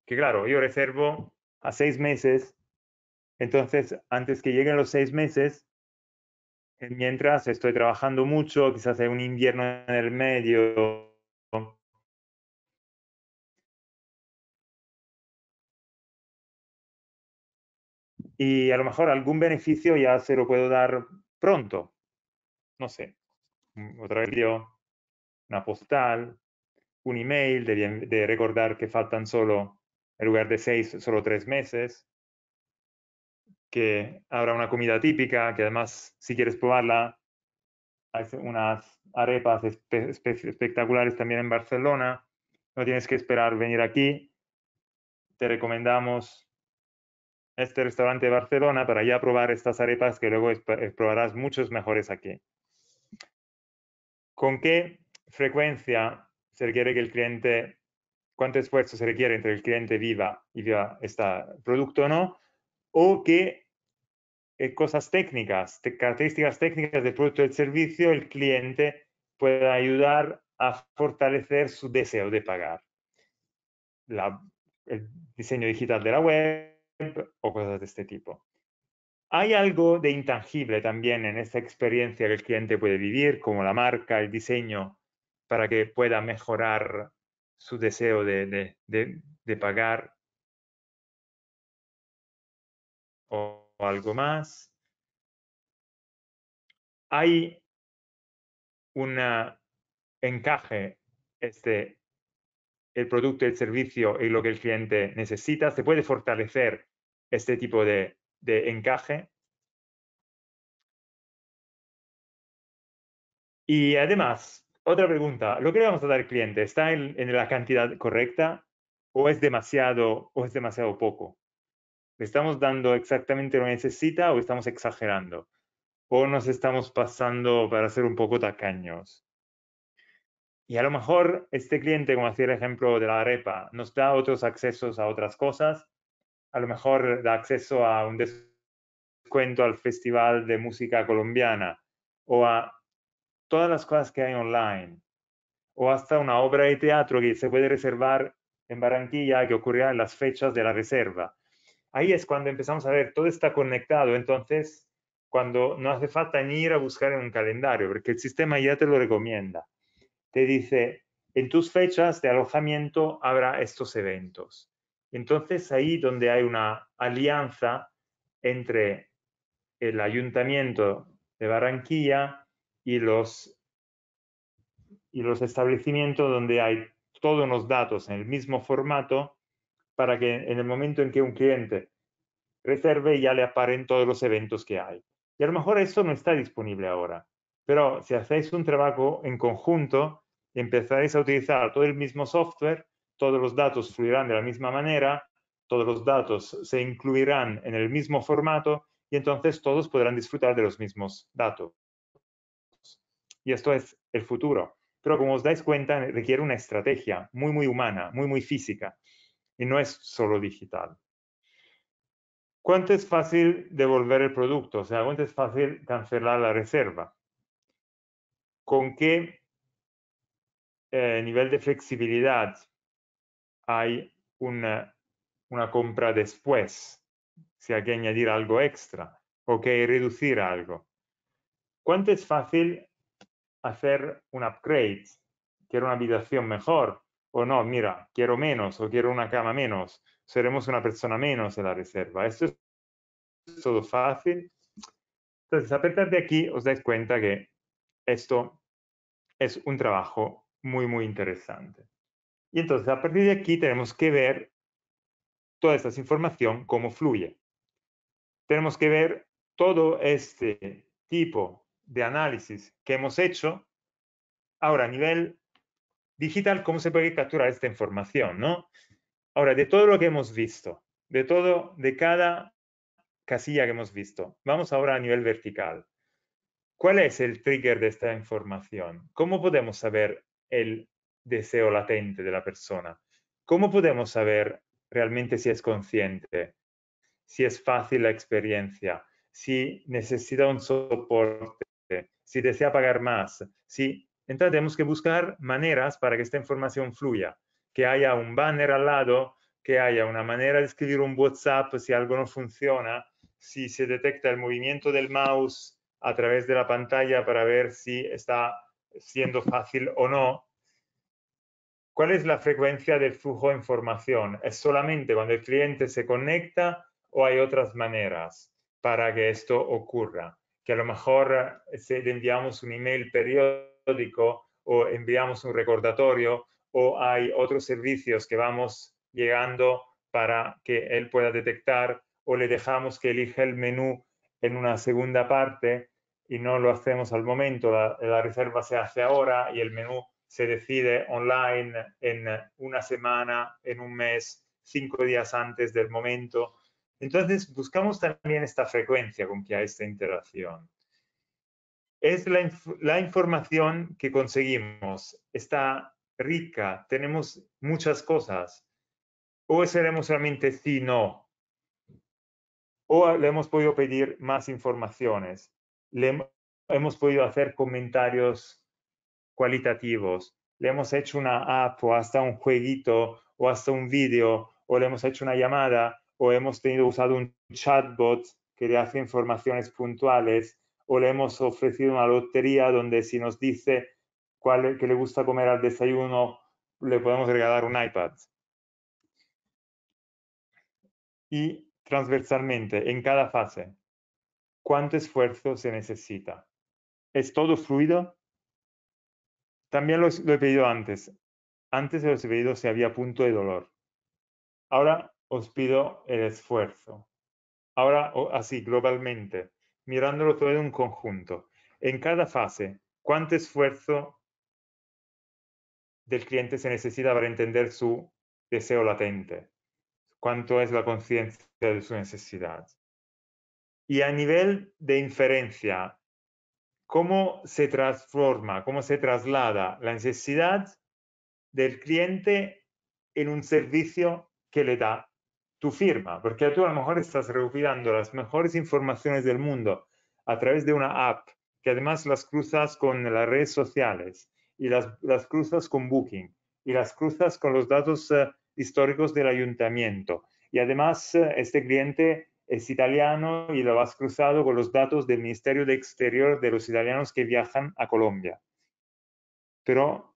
S3: Que claro, yo reservo a seis meses, entonces antes que lleguen los seis meses, mientras estoy trabajando mucho, quizás hay un invierno en el medio y a lo mejor algún beneficio ya se lo puedo dar pronto. No sé, otra vez una postal, un email de, de recordar que faltan solo, en lugar de seis, solo tres meses, que habrá una comida típica, que además, si quieres probarla, hay unas arepas espectaculares también en Barcelona, no tienes que esperar venir aquí, te recomendamos este restaurante de Barcelona para ya probar estas arepas que luego probarás muchos mejores aquí. ¿Con qué frecuencia se requiere que el cliente, cuánto esfuerzo se requiere entre el cliente viva y viva este producto o no? O qué eh, cosas técnicas, características técnicas del producto del servicio el cliente pueda ayudar a fortalecer su deseo de pagar. el diseño digital de la web, o cosas de este tipo. Hay algo de intangible también en esta experiencia que el cliente puede vivir, como la marca, el diseño, para que pueda mejorar su deseo de, pagar o, algo más. Hay un encaje este el producto el servicio y lo que el cliente necesita, se puede fortalecer este tipo de, encaje. Y además, otra pregunta, ¿lo que le vamos a dar al cliente está en, la cantidad correcta o es demasiado o es demasiado poco? ¿Le estamos dando exactamente lo que necesita o estamos exagerando? ¿O nos estamos pasando para ser un poco tacaños? Y a lo mejor este cliente, como hacía el ejemplo de la arepa, nos da otros accesos a otras cosas. A lo mejor da acceso a un descuento al Festival de Música Colombiana o a todas las cosas que hay online o hasta una obra de teatro que se puede reservar en Barranquilla que ocurrirá en las fechas de la reserva. Ahí es cuando empezamos a ver todo está conectado, entonces cuando no hace falta ni ir a buscar en un calendario, porque el sistema ya te lo recomienda te dice, en tus fechas de alojamiento habrá estos eventos. Entonces ahí donde hay una alianza entre el ayuntamiento de Barranquilla y los, y los establecimientos donde hay todos los datos en el mismo formato para que en el momento en que un cliente reserve ya le aparen todos los eventos que hay. Y a lo mejor eso no está disponible ahora. Pero si hacéis un trabajo en conjunto, empezaréis a utilizar todo el mismo software, todos los datos fluirán de la misma manera, todos los datos se incluirán en el mismo formato y entonces todos podrán disfrutar de los mismos datos. Y esto es el futuro. Pero como os dais cuenta, requiere una estrategia muy, muy humana, muy, muy física. Y no es solo digital. ¿Cuánto es fácil devolver el producto? O sea, ¿cuánto es fácil cancelar la reserva? con qué eh, nivel de flexibilidad hay una, compra después, si hay que añadir algo extra o que reducir algo. ¿Cuánto es fácil hacer un upgrade? Quiero una habitación mejor o no, mira, quiero menos o quiero una cama menos, seremos una persona menos en la reserva. Esto es todo fácil. Entonces, a partir de aquí os dais cuenta que esto es un trabajo muy, muy interesante. Y entonces, a partir de aquí, tenemos que ver toda esta información, cómo fluye. Tenemos que ver todo este tipo de análisis que hemos hecho. Ahora, a nivel digital, ¿cómo se puede capturar esta información? ¿no? Ahora, de todo lo que hemos visto, de todo, de cada casilla que hemos visto, vamos ahora a nivel vertical. ¿Cuál es el trigger de esta información? ¿Cómo podemos saber el deseo latente de la persona? ¿Cómo podemos saber realmente si es consciente, si es fácil la experiencia, si necesita un soporte, si desea pagar más? Si... Entonces tenemos que buscar maneras para que esta información fluya, que haya un banner al lado, que haya una manera de escribir un WhatsApp si algo no funciona, si se detecta el movimiento del mouse a través de la pantalla para ver si está siendo fácil o no. ¿Cuál es la frecuencia del flujo de información? ¿Es solamente cuando el cliente se conecta o hay otras maneras para que esto ocurra? Que a lo mejor eh, le enviamos un email periódico o enviamos un recordatorio o hay otros servicios que vamos llegando para que él pueda detectar o le dejamos que elija el menú en una segunda parte y no lo hacemos al momento, la, reserva se hace ahora y el menú se decide online en una semana, en un mes, cinco días antes del momento. Entonces, buscamos también esta frecuencia con que hay esta interacción. Es la, la información que conseguimos, está rica, tenemos muchas cosas. O seremos realmente sí, no. O le hemos podido pedir más informaciones. Le hemos podido hacer comentarios cualitativos. Le hemos hecho una app o hasta un jueguito o hasta un vídeo o le hemos hecho una llamada o hemos tenido usado un chatbot que le hace informaciones puntuales o le hemos ofrecido una lotería donde si nos dice cuál que le gusta comer al desayuno, le podemos regalar un iPad. Y transversalmente, en cada fase, ¿cuánto esfuerzo se necesita? ¿Es todo fluido? También lo, he pedido antes. Antes los he pedido si había punto de dolor. Ahora os pido el esfuerzo. Ahora, así, globalmente, mirándolo todo en un conjunto. En cada fase, ¿cuánto esfuerzo del cliente se necesita para entender su deseo latente, cuánto es la conciencia de su necesidad. Y a nivel de inferencia, cómo se transforma, cómo se traslada la necesidad del cliente en un servicio que le da tu firma, porque tú a lo mejor estás recopilando las mejores informaciones del mundo a través de una app que además las cruzas con las redes sociales y las, las cruzas con Booking y las cruzas con los datos eh, históricos del ayuntamiento. Y además, eh, este cliente es italiano y lo has cruzado con los datos del Ministerio de Exterior de los italianos que viajan a Colombia. Pero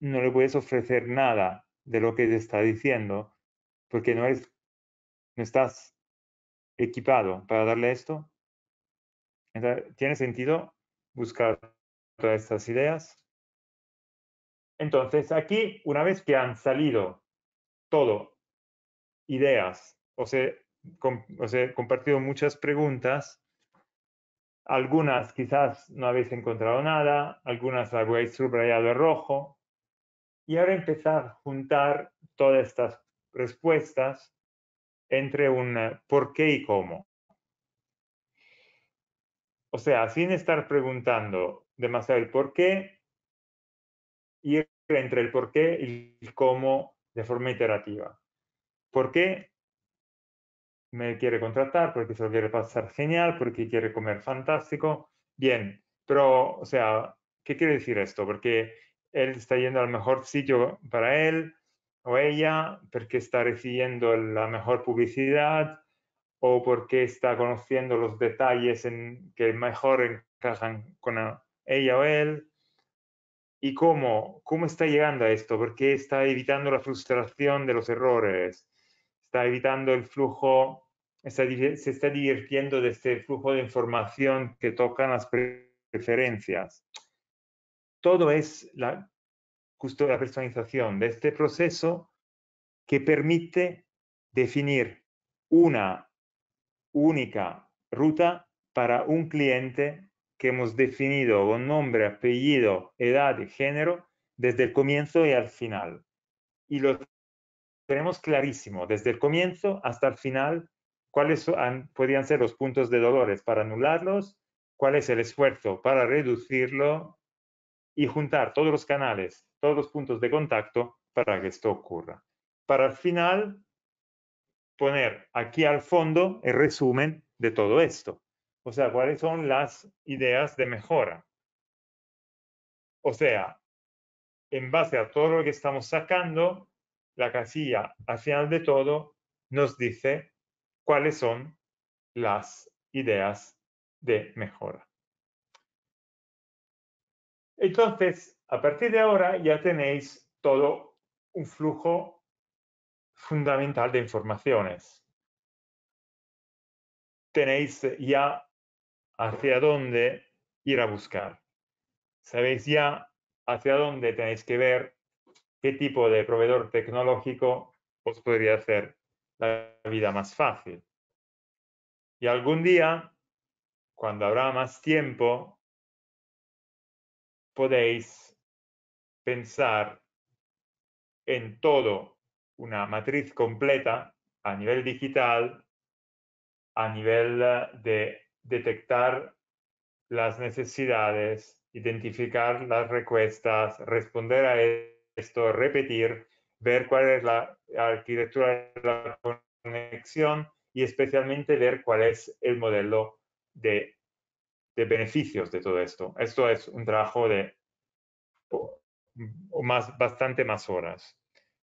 S3: no le puedes ofrecer nada de lo que te está diciendo porque no, eres, no estás equipado para darle esto. ¿Tiene sentido buscar todas estas ideas? Entonces, aquí, una vez que han salido todo, ideas, os he, compartido muchas preguntas, algunas quizás no habéis encontrado nada, algunas habéis subrayado en rojo, y ahora empezar a juntar todas estas respuestas entre un por qué y cómo. O sea, sin estar preguntando demasiado el por qué, ir entre el por qué y el cómo de forma iterativa. ¿Por qué me quiere contratar? Porque se lo quiere pasar genial, porque quiere comer fantástico. Bien, pero, o sea, ¿qué quiere decir esto? Porque él está yendo al mejor sitio para él o ella, porque está recibiendo la mejor publicidad o porque está conociendo los detalles en, que mejor encajan con ella o él y cómo, cómo está llegando a esto, porque está evitando la frustración de los errores, está evitando el flujo, se está divirtiendo de este flujo de información que tocan las preferencias. Todo es la, justo la personalización de este proceso que permite definir una única ruta para un cliente que hemos definido con nombre, apellido, edad y género desde el comienzo y al final. Y lo tenemos clarísimo, desde el comienzo hasta el final, cuáles podrían ser los puntos de dolores para anularlos, cuál es el esfuerzo para reducirlo y juntar todos los canales, todos los puntos de contacto para que esto ocurra. Para al final poner aquí al fondo el resumen de todo esto. O sea, cuáles son las ideas de mejora. O sea, en base a todo lo que estamos sacando, la casilla al final de todo nos dice cuáles son las ideas de mejora. Entonces, a partir de ahora ya tenéis todo un flujo fundamental de informaciones. Tenéis ya hacia dónde ir a buscar. Sabéis ya hacia dónde tenéis que ver qué tipo de proveedor tecnológico os podría hacer la vida más fácil. Y algún día, cuando habrá más tiempo, podéis pensar en todo una matriz completa a nivel digital, a nivel de detectar las necesidades, identificar las respuestas, responder a esto, repetir, ver cuál es la arquitectura de la conexión y especialmente ver cuál es el modelo de, de beneficios de todo esto. Esto es un trabajo de más, bastante más horas.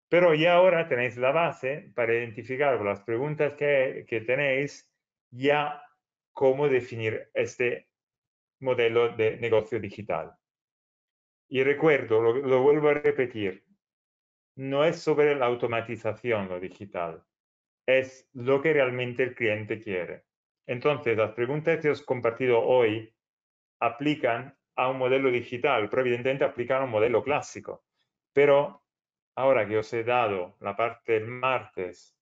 S3: Pero ya ahora tenéis la base para identificar las preguntas que, que tenéis, ya cómo definir este modelo de negocio digital. Y recuerdo, lo, vuelvo a repetir, no es sobre la automatización lo digital, es lo que realmente el cliente quiere. Entonces, las preguntas que os he compartido hoy aplican a un modelo digital, pero evidentemente aplican a un modelo clásico. Pero ahora que os he dado la parte del martes,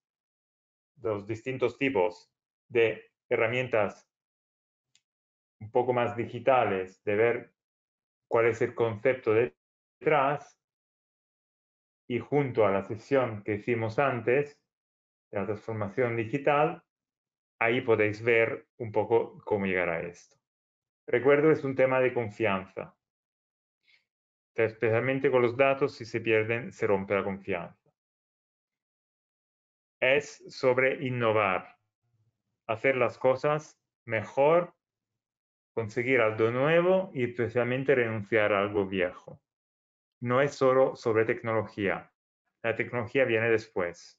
S3: los distintos tipos de herramientas un poco más digitales, de ver cuál es el concepto detrás, y junto a la sesión que hicimos antes, de la transformación digital, ahí podéis ver un poco cómo llegar a esto. Recuerdo, es un tema de confianza. Especialmente con los datos, si se pierden, se rompe la confianza. Es sobre innovar, hacer las cosas mejor conseguir algo nuevo y especialmente renunciar a algo viejo. No es solo sobre tecnología. La tecnología viene después.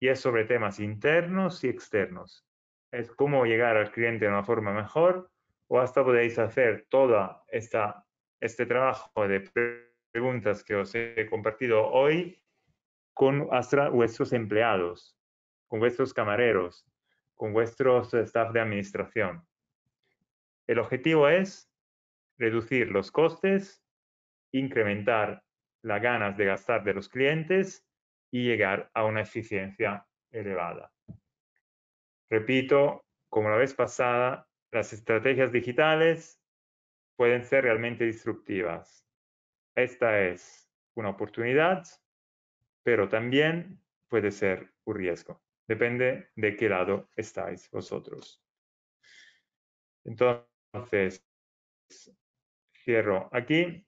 S3: Y es sobre temas internos y externos. Es cómo llegar al cliente de una forma mejor o hasta podéis hacer esta, este trabajo de preguntas que os he compartido hoy con hasta vuestros empleados, con vuestros camareros, con vuestros staff de administración. El objetivo es reducir los costes, incrementar las ganas de gastar de los clientes y llegar a una eficiencia elevada. Repito, como la vez pasada, las estrategias digitales pueden ser realmente disruptivas. Esta es una oportunidad, pero también puede ser un riesgo. Depende de qué lado estáis vosotros. Entonces, cierro aquí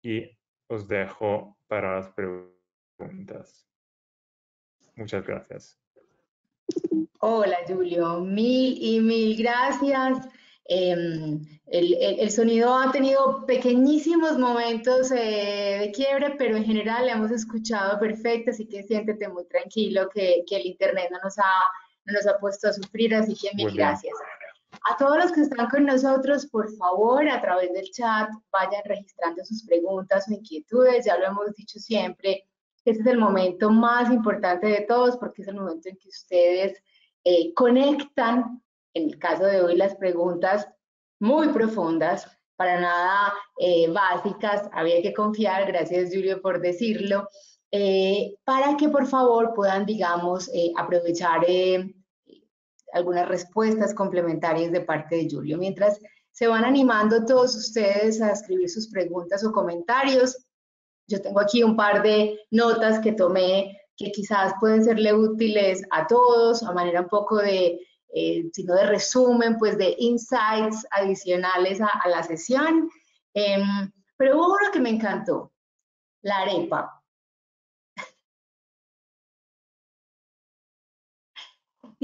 S3: y os dejo para las preguntas. Muchas gracias.
S4: Hola, Julio. Mil y mil gracias. Em, el, sonido ha tenido pequeñísimos momentos eh, de quiebre, pero en general le hemos escuchado perfecto, así que siéntete muy tranquilo que, el Internet no nos, ha, no nos ha puesto a sufrir, así que mil gracias. A todos los que están con nosotros, por favor, a través del chat, vayan registrando sus preguntas o inquietudes. Ya lo hemos dicho siempre, este es el momento más importante de todos porque es el momento en que ustedes eh, conectan, en el caso de hoy, las preguntas muy profundas, para nada eh, básicas, había que confiar, gracias Julio por decirlo, eh, para que por favor puedan, digamos, aprovechar algunas respuestas complementarias de parte de Julio. Mientras se van animando todos ustedes a escribir sus preguntas o comentarios, yo tengo aquí un par de notas que tomé que quizás pueden serle útiles a todos, a manera un poco de, eh, sino de resumen, pues de insights adicionales a, la sesión. Em, pero hubo uno que me encantó, la arepa.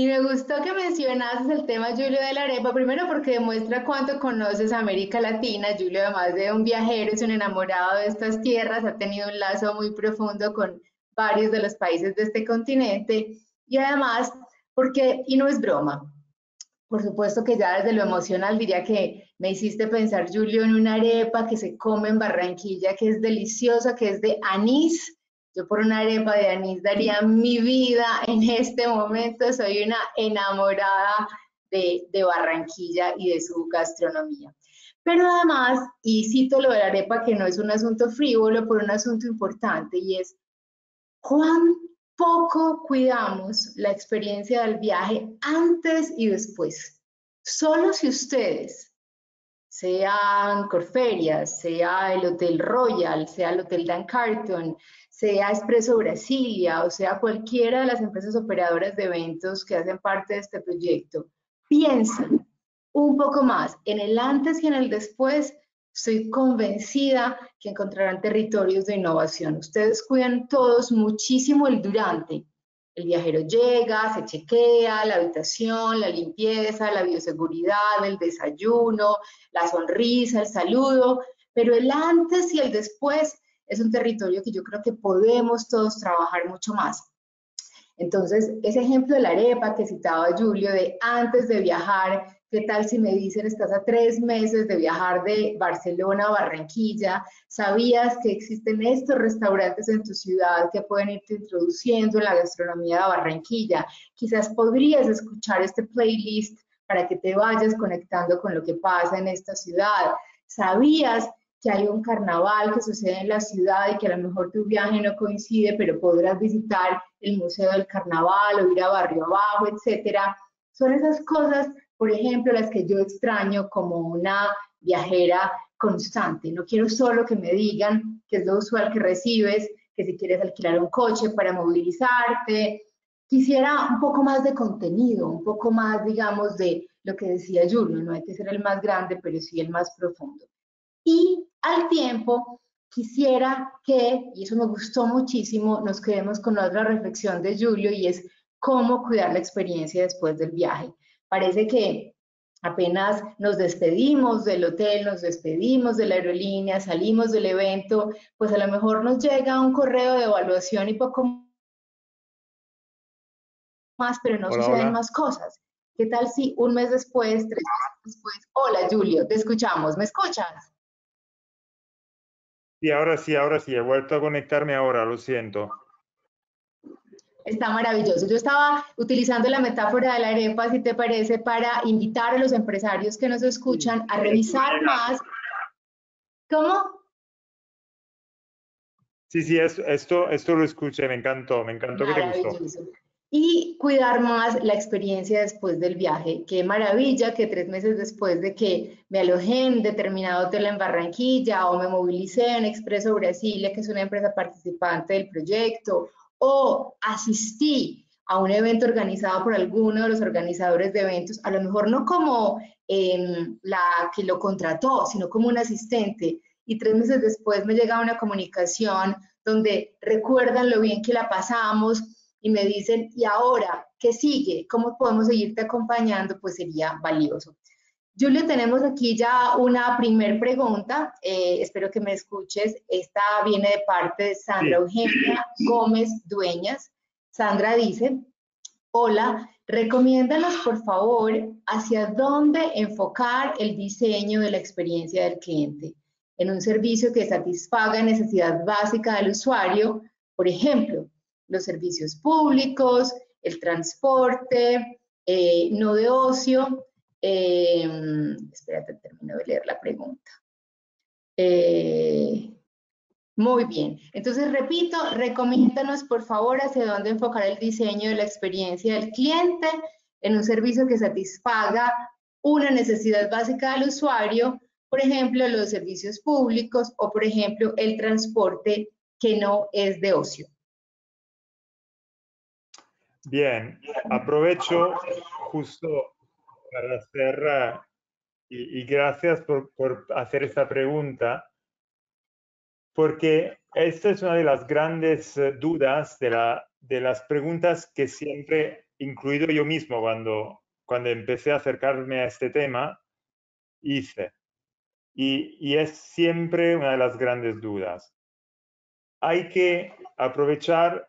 S4: Y me gustó que mencionases el tema, Julio, de la arepa, primero porque demuestra cuánto conoces América Latina. Julio, además de un viajero, es un enamorado de estas tierras, ha tenido un lazo muy profundo con varios de los países de este continente. Y además, porque, y no es broma, por supuesto que ya desde lo emocional diría que Me hiciste pensar, Julio, en una arepa que se come en Barranquilla, que es deliciosa, que es de anís. Yo por una arepa de anís daría mi vida en este momento. Soy una enamorada de, de Barranquilla y de su gastronomía. Pero además, y cito lo de la arepa, que no es un asunto frívolo, pero un asunto importante, y es cuán poco cuidamos la experiencia del viaje antes y después. Solo si ustedes, sean Corferias, sea el Hotel Royal, sea el Hotel Dan Carton, sea Expreso Brasilia o sea cualquiera de las empresas operadoras de eventos que hacen parte de este proyecto, piensen un poco más en el antes y en el después, estoy convencida que encontrarán territorios de innovación. Ustedes cuidan todos muchísimo el durante. El viajero llega, se chequea, la habitación, la limpieza, la bioseguridad, el desayuno, la sonrisa, el saludo, pero el antes y el después es un territorio que yo creo que podemos todos trabajar mucho más. Entonces, ese ejemplo de la arepa que citaba Julio, de antes de viajar, ¿qué tal si me dicen, estás a tres meses de viajar de Barcelona a Barranquilla? ¿Sabías que existen estos restaurantes en tu ciudad que pueden irte introduciendo en la gastronomía de Barranquilla? Quizás podrías escuchar este playlist para que te vayas conectando con lo que pasa en esta ciudad. ¿Sabías que hay un carnaval que sucede en la ciudad y que a lo mejor tu viaje no coincide, pero podrás visitar el Museo del Carnaval o ir a Barrio Abajo, etcétera. Son esas cosas, por ejemplo, las que yo extraño como una viajera constante. No quiero solo que me digan que es lo usual que recibes, que si quieres alquilar un coche para movilizarte. Quisiera un poco más de contenido, un poco más, digamos, de lo que decía Julio, no hay que ser el más grande, pero sí el más profundo. Y al tiempo, quisiera que, y eso me gustó muchísimo, nos quedemos con otra reflexión de Julio y es cómo cuidar la experiencia después del viaje. Parece que apenas nos despedimos del hotel, nos despedimos de la aerolínea, salimos del evento, pues a lo mejor nos llega un correo de evaluación y poco más, pero no suceden más cosas. ¿Qué tal si un mes después, tres meses después, hola Julio, te escuchamos, ¿me escuchas?
S3: Sí, ahora sí, ahora sí, he vuelto a conectarme ahora, lo siento.
S4: Está maravilloso. Yo estaba utilizando la metáfora de la arepa, si te parece, para invitar a los empresarios que nos escuchan a revisar más. ¿Cómo?
S3: Sí, sí, esto, esto lo escuché, me encantó, me encantó que te gustó
S4: y cuidar más la experiencia después del viaje. Qué maravilla que tres meses después de que me alojé en determinado hotel en Barranquilla o me movilicé en Expreso Brasilia, que es una empresa participante del proyecto, o asistí a un evento organizado por alguno de los organizadores de eventos, a lo mejor no como em, la que lo contrató, sino como un asistente. Y tres meses después me llega una comunicación donde recuerdan lo bien que la pasamos, y me dicen, ¿y ahora qué sigue? ¿Cómo podemos seguirte acompañando? Pues sería valioso. Julio, tenemos aquí ya una primer pregunta. Eh, espero que me escuches. Esta viene de parte de Sandra Eugenia Gómez Dueñas. Sandra dice, hola, recomiéndanos por favor hacia dónde enfocar el diseño de la experiencia del cliente en un servicio que satisfaga necesidad básica del usuario. Por ejemplo, los servicios públicos, el transporte, eh, no de ocio. Eh, espérate, termino de leer la pregunta. Eh, muy bien. Entonces, repito, recomiéndanos por favor hacia dónde enfocar el diseño de la experiencia del cliente en un servicio que satisfaga una necesidad básica del usuario, por ejemplo, los servicios públicos o, por ejemplo, el transporte que no es de ocio.
S3: Bien, aprovecho justo para hacer, eh, y, gracias por, hacer esta pregunta, porque esta es una de las grandes eh, dudas de, la, de las preguntas que siempre, incluido yo mismo cuando, cuando empecé a acercarme a este tema, hice. Y, y es siempre una de las grandes dudas. Hay que aprovechar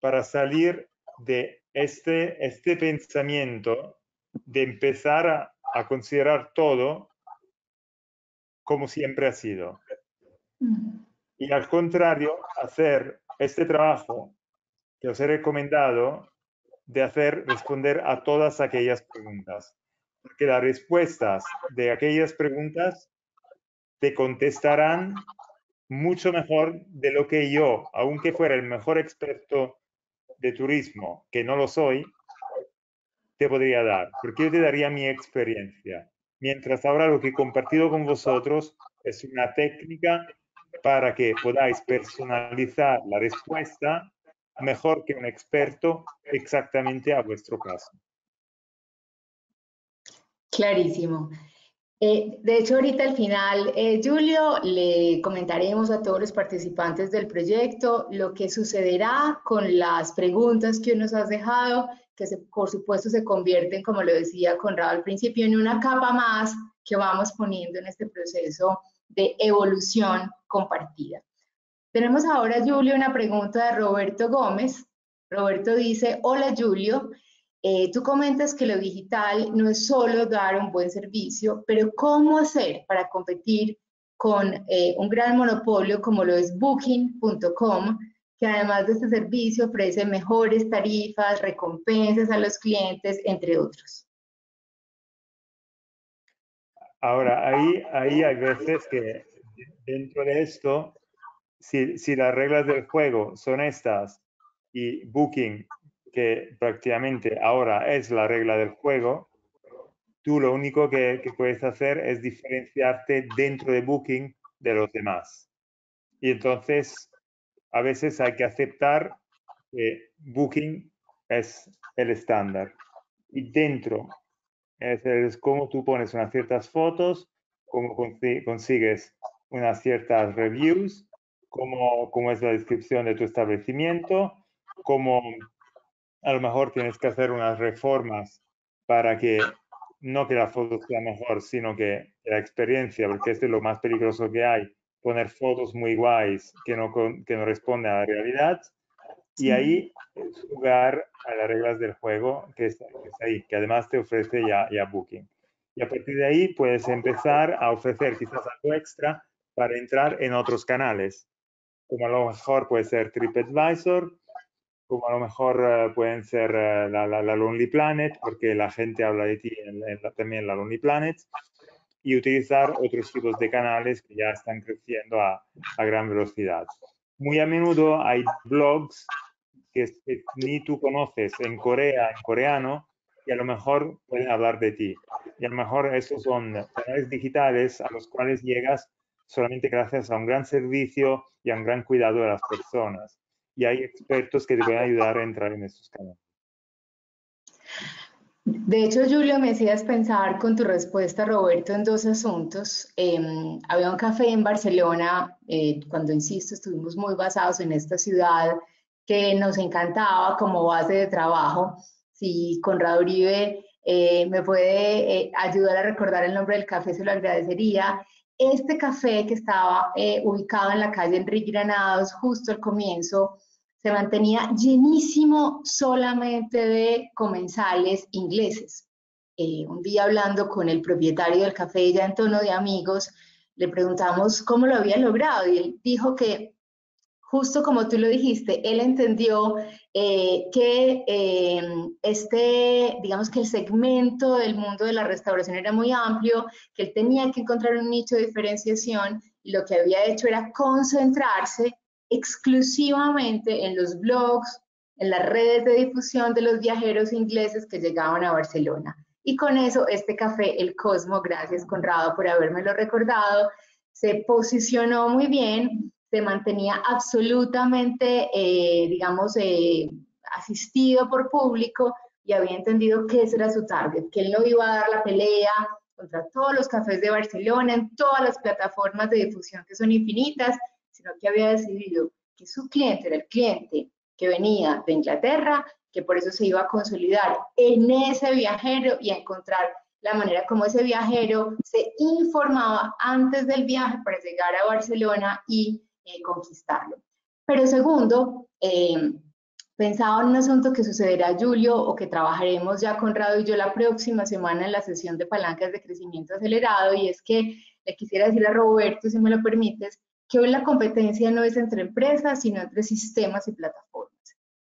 S3: para salir de este, este pensamiento de empezar a, considerar todo como siempre ha sido. Y al contrario, hacer este trabajo que os he recomendado de hacer responder a todas aquellas preguntas. Porque las respuestas de aquellas preguntas te contestarán mucho mejor de lo que yo, aunque fuera el mejor experto de turismo, que no lo soy, te podría dar, porque yo te daría mi experiencia. Mientras ahora lo que he compartido con vosotros es una técnica para que podáis personalizar la respuesta mejor que un experto exactamente a vuestro caso.
S4: Clarísimo. Eh, de hecho, ahorita al final, eh, Julio, le comentaremos a todos los participantes del proyecto lo que sucederá con las preguntas que nos has dejado, que por supuesto se convierten, como lo decía Conrado al principio, en una capa más que vamos poniendo en este proceso de evolución compartida. Tenemos ahora, Julio, una pregunta de Roberto Gómez. Roberto dice, hola Julio, eh, tú comentas que lo digital no es solo dar un buen servicio, pero ¿cómo hacer para competir con eh, un gran monopolio como lo es Booking.com, que además de este servicio ofrece mejores tarifas, recompensas a los clientes, entre otros?
S3: Ahora, ahí, ahí hay veces que dentro de esto, si, si las reglas del juego son estas y Booking que prácticamente ahora es la regla del juego, tú lo único que, puedes hacer es diferenciarte dentro de Booking de los demás. Y entonces, a veces hay que aceptar que Booking es el estándar. Y dentro es, es cómo tú pones unas ciertas fotos, cómo consigues unas ciertas reviews, cómo, cómo es la descripción de tu establecimiento, cómo a lo mejor tienes que hacer unas reformas para que no que la foto sea mejor, sino que la experiencia, porque esto es lo más peligroso que hay, poner fotos muy guays que no, que no responden a la realidad. Y ahí es jugar a las reglas del juego que es, ahí, que además te ofrece ya, ya Booking. Y a partir de ahí puedes empezar a ofrecer quizás algo extra para entrar en otros canales, como a lo mejor puede ser TripAdvisor, como a lo mejor eh, pueden ser eh, la, Lonely Planet, porque la gente habla de ti en, también la Lonely Planet, y utilizar otros tipos de canales que ya están creciendo a, gran velocidad. Muy a menudo hay blogs que, ni tú conoces en Corea, en coreano, y a lo mejor pueden hablar de ti. Y a lo mejor esos son canales digitales a los cuales llegas solamente gracias a un gran servicio y a un gran cuidado de las personas y hay expertos que te pueden ayudar a entrar en estos canales.
S4: De hecho, Julio, me hacías pensar con tu respuesta, Roberto, en dos asuntos. Em, había un café en Barcelona, eh, cuando, insisto, estuvimos muy basados en esta ciudad, que nos encantaba como base de trabajo. Si Conrado Uribe eh, me puede eh, ayudar a recordar el nombre del café, se lo agradecería. Este café que estaba ubicado en la calle Enrique Granados, justo al comienzo, se mantenía llenísimo solamente de comensales ingleses. Eh, un día hablando con el propietario del café, ya en tono de amigos, le preguntamos cómo lo había logrado y él dijo que justo como tú lo dijiste, él entendió eh, que eh, este, digamos que el segmento del mundo de la restauración era muy amplio, que él tenía que encontrar un nicho de diferenciación y lo que había hecho era concentrarse exclusivamente en los blogs, en las redes de difusión de los viajeros ingleses que llegaban a Barcelona. Y con eso, este café, el Cosmo, gracias Conrado por habérmelo recordado, se posicionó muy bien, se mantenía absolutamente, eh, digamos, eh, asistido por público y había entendido que ese era su target, que él no iba a dar la pelea contra todos los cafés de Barcelona, en todas las plataformas de difusión que son infinitas, sino que había decidido que su cliente era el cliente que venía de Inglaterra, que por eso se iba a consolidar en ese viajero y a encontrar la manera como ese viajero se informaba antes del viaje para llegar a Barcelona y eh, conquistarlo. Pero segundo, eh, pensaba en un asunto que sucederá Julio o que trabajaremos ya Conrado y yo la próxima semana en la sesión de palancas de crecimiento acelerado y es que le quisiera decir a Roberto, si me lo permites, que hoy la competencia no es entre empresas, sino entre sistemas y plataformas.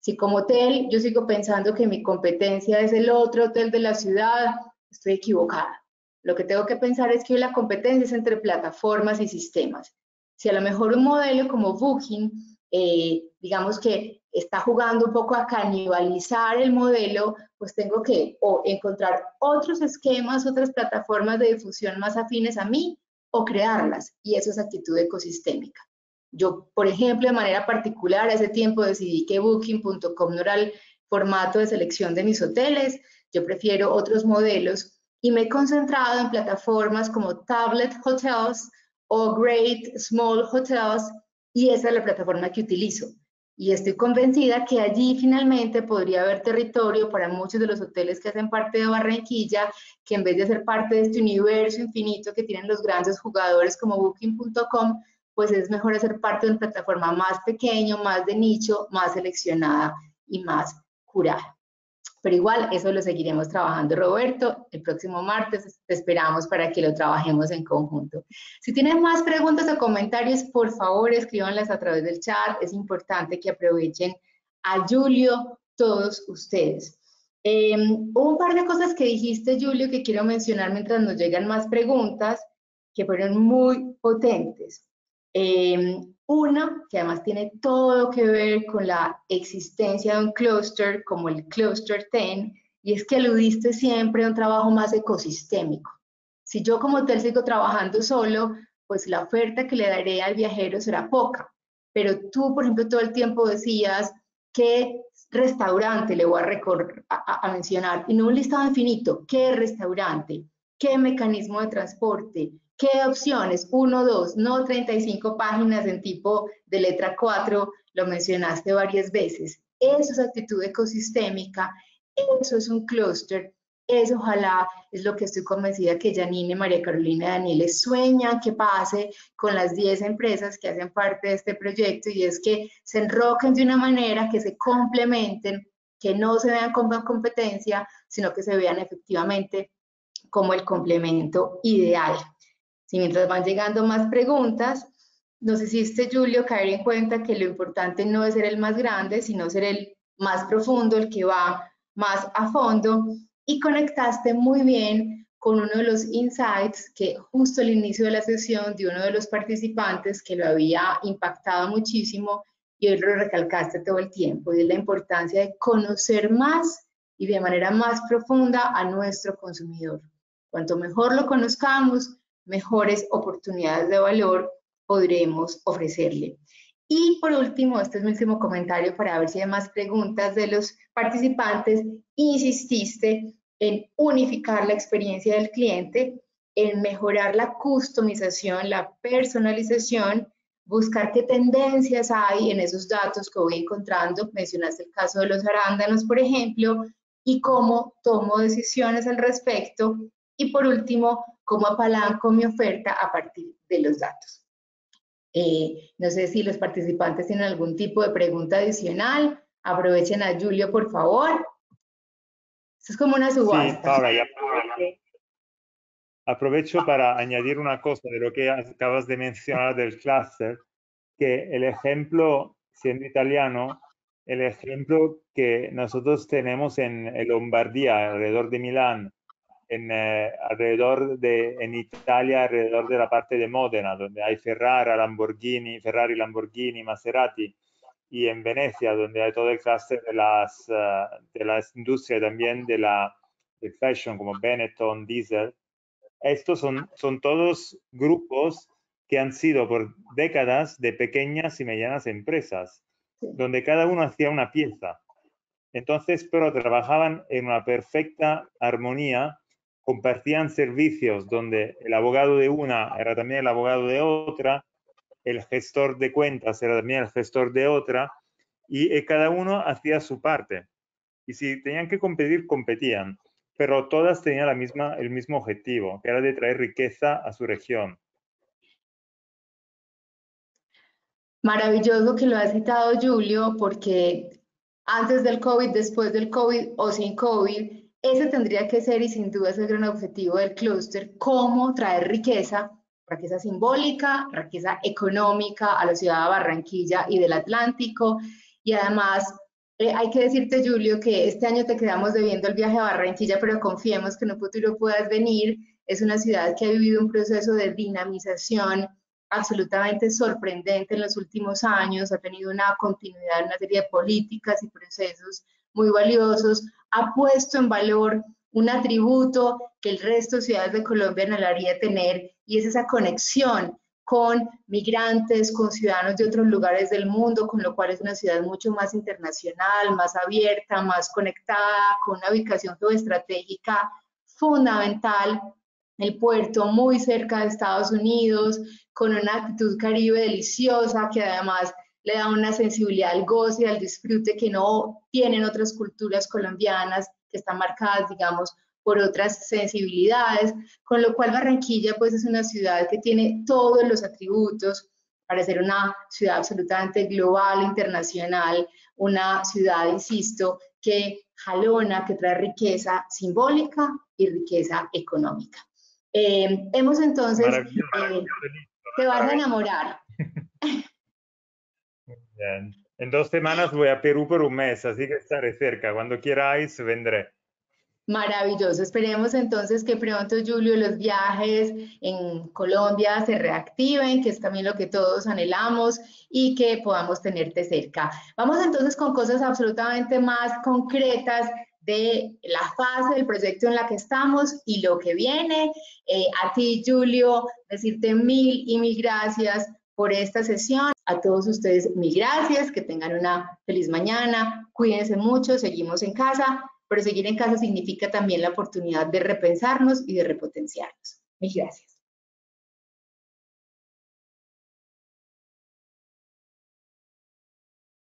S4: Si como hotel yo sigo pensando que mi competencia es el otro hotel de la ciudad, estoy equivocada. Lo que tengo que pensar es que hoy la competencia es entre plataformas y sistemas. Si a lo mejor un modelo como Booking, eh, digamos que está jugando un poco a canibalizar el modelo, pues tengo que o encontrar otros esquemas, otras plataformas de difusión más afines a mí o crearlas. Y eso es actitud ecosistémica. Yo, por ejemplo, de manera particular, hace tiempo decidí que booking.com no era el formato de selección de mis hoteles, yo prefiero otros modelos y me he concentrado en plataformas como Tablet Hotels o Great Small Hotels y esa es la plataforma que utilizo. Y estoy convencida que allí finalmente podría haber territorio para muchos de los hoteles que hacen parte de Barranquilla, que en vez de ser parte de este universo infinito que tienen los grandes jugadores como booking.com, pues es mejor hacer parte de una plataforma más pequeña, más de nicho, más seleccionada y más curada. Pero igual, eso lo seguiremos trabajando, Roberto. El próximo martes te esperamos para que lo trabajemos en conjunto. Si tienen más preguntas o comentarios, por favor, escríbanlas a través del chat. Es importante que aprovechen a Julio, todos ustedes. Hubo un par de cosas que dijiste, Julio, que quiero mencionar mientras nos llegan más preguntas, que fueron muy potentes. Em, una, que además tiene todo que ver con la existencia de un clúster como el Cluster 10, y es que aludiste siempre a un trabajo más ecosistémico. Si yo como hotel sigo trabajando solo, pues la oferta que le daré al viajero será poca. Pero tú, por ejemplo, todo el tiempo decías qué restaurante le voy a, a mencionar, y no un listado infinito, qué restaurante, qué mecanismo de transporte, ¿Qué opciones? Uno, dos, no 35 páginas en tipo de letra 4, lo mencionaste varias veces. Eso es actitud ecosistémica, eso es un clúster, eso ojalá es lo que estoy convencida que Janine, María Carolina y Daniel sueñan que pase con las 10 empresas que hacen parte de este proyecto y es que se enroquen de una manera que se complementen, que no se vean como competencia, sino que se vean efectivamente como el complemento ideal. Si mientras van llegando más preguntas, nos hiciste, Julio, caer en cuenta que lo importante no es ser el más grande, sino ser el más profundo, el que va más a fondo, y conectaste muy bien con uno de los insights que justo al inicio de la sesión de uno de los participantes que lo había impactado muchísimo y hoy lo recalcaste todo el tiempo, y es la importancia de conocer más y de manera más profunda a nuestro consumidor. Cuanto mejor lo conozcamos, mejores oportunidades de valor podremos ofrecerle. Y por último, este es mi último comentario para ver si hay más preguntas de los participantes. Insististe en unificar la experiencia del cliente, en mejorar la customización, la personalización, buscar qué tendencias hay en esos datos que voy encontrando. Mencionaste el caso de los arándanos, por ejemplo, y cómo tomo decisiones al respecto. Y por último, cómo apalanco mi oferta a partir de los datos. Eh, no sé si los participantes tienen algún tipo de pregunta adicional. Aprovechen a Julio, por favor. Esto es como una subasta.
S3: Sí, aprovecho para añadir una cosa de lo que acabas de mencionar del cluster, que el ejemplo, siendo italiano, el ejemplo que nosotros tenemos en Lombardía, alrededor de Milán, en, eh, alrededor de, en Italia, alrededor de la parte de Módena, donde hay Ferrari, Lamborghini, Ferrari, Lamborghini, Maserati, y en Venecia, donde hay todo el cluster de las, uh, de las industrias también de la de fashion, como Benetton, Diesel. Estos son, son todos grupos que han sido por décadas de pequeñas y medianas empresas, donde cada uno hacía una pieza. Entonces, pero trabajaban en una perfecta armonía compartían servicios donde el abogado de una era también el abogado de otra, el gestor de cuentas era también el gestor de otra, y eh, cada uno hacía su parte. Y si tenían que competir, competían, pero todas tenían la misma, el mismo objetivo, que era de traer riqueza a su región.
S4: Maravilloso que lo ha citado Julio, porque antes del COVID, después del COVID o sin COVID, ese tendría que ser y sin duda es el gran objetivo del clúster, cómo traer riqueza riqueza simbólica, riqueza económica a la ciudad de Barranquilla y del Atlántico. Y además, eh, hay que decirte, Julio, que este año te quedamos debiendo el viaje a Barranquilla, pero confiemos que en un futuro puedas venir. Es una ciudad que ha vivido un proceso de dinamización absolutamente sorprendente en los últimos años, ha tenido una continuidad en una serie de políticas y procesos muy valiosos, ha puesto en valor un atributo que el resto de ciudades de Colombia anhelaría tener y es esa conexión con migrantes, con ciudadanos de otros lugares del mundo, con lo cual es una ciudad mucho más internacional, más abierta, más conectada, con una ubicación geoestratégica fundamental, el puerto muy cerca de Estados Unidos, con una actitud caribe deliciosa que además le da una sensibilidad al goce y al disfrute que no tienen otras culturas colombianas que están marcadas, digamos, por otras sensibilidades, con lo cual Barranquilla pues es una ciudad que tiene todos los atributos para ser una ciudad absolutamente global, internacional, una ciudad, insisto, que jalona, que trae riqueza simbólica y riqueza económica. Eh, hemos entonces, eh, te vas a enamorar.
S3: Bien. En dos semanas voy a Perú por un mes, así que estaré cerca. Cuando queráis, vendré.
S4: Maravilloso. Esperemos entonces que pronto, Julio, los viajes en Colombia se reactiven, que es también lo que todos anhelamos y que podamos tenerte cerca. Vamos entonces con cosas absolutamente más concretas de la fase del proyecto en la que estamos y lo que viene. Eh, a ti, Julio, decirte mil y mil gracias por esta sesión. A todos ustedes, mil gracias, que tengan una feliz mañana, cuídense mucho, seguimos en casa, pero seguir en casa significa también la oportunidad de repensarnos y de repotenciarnos. Mil gracias.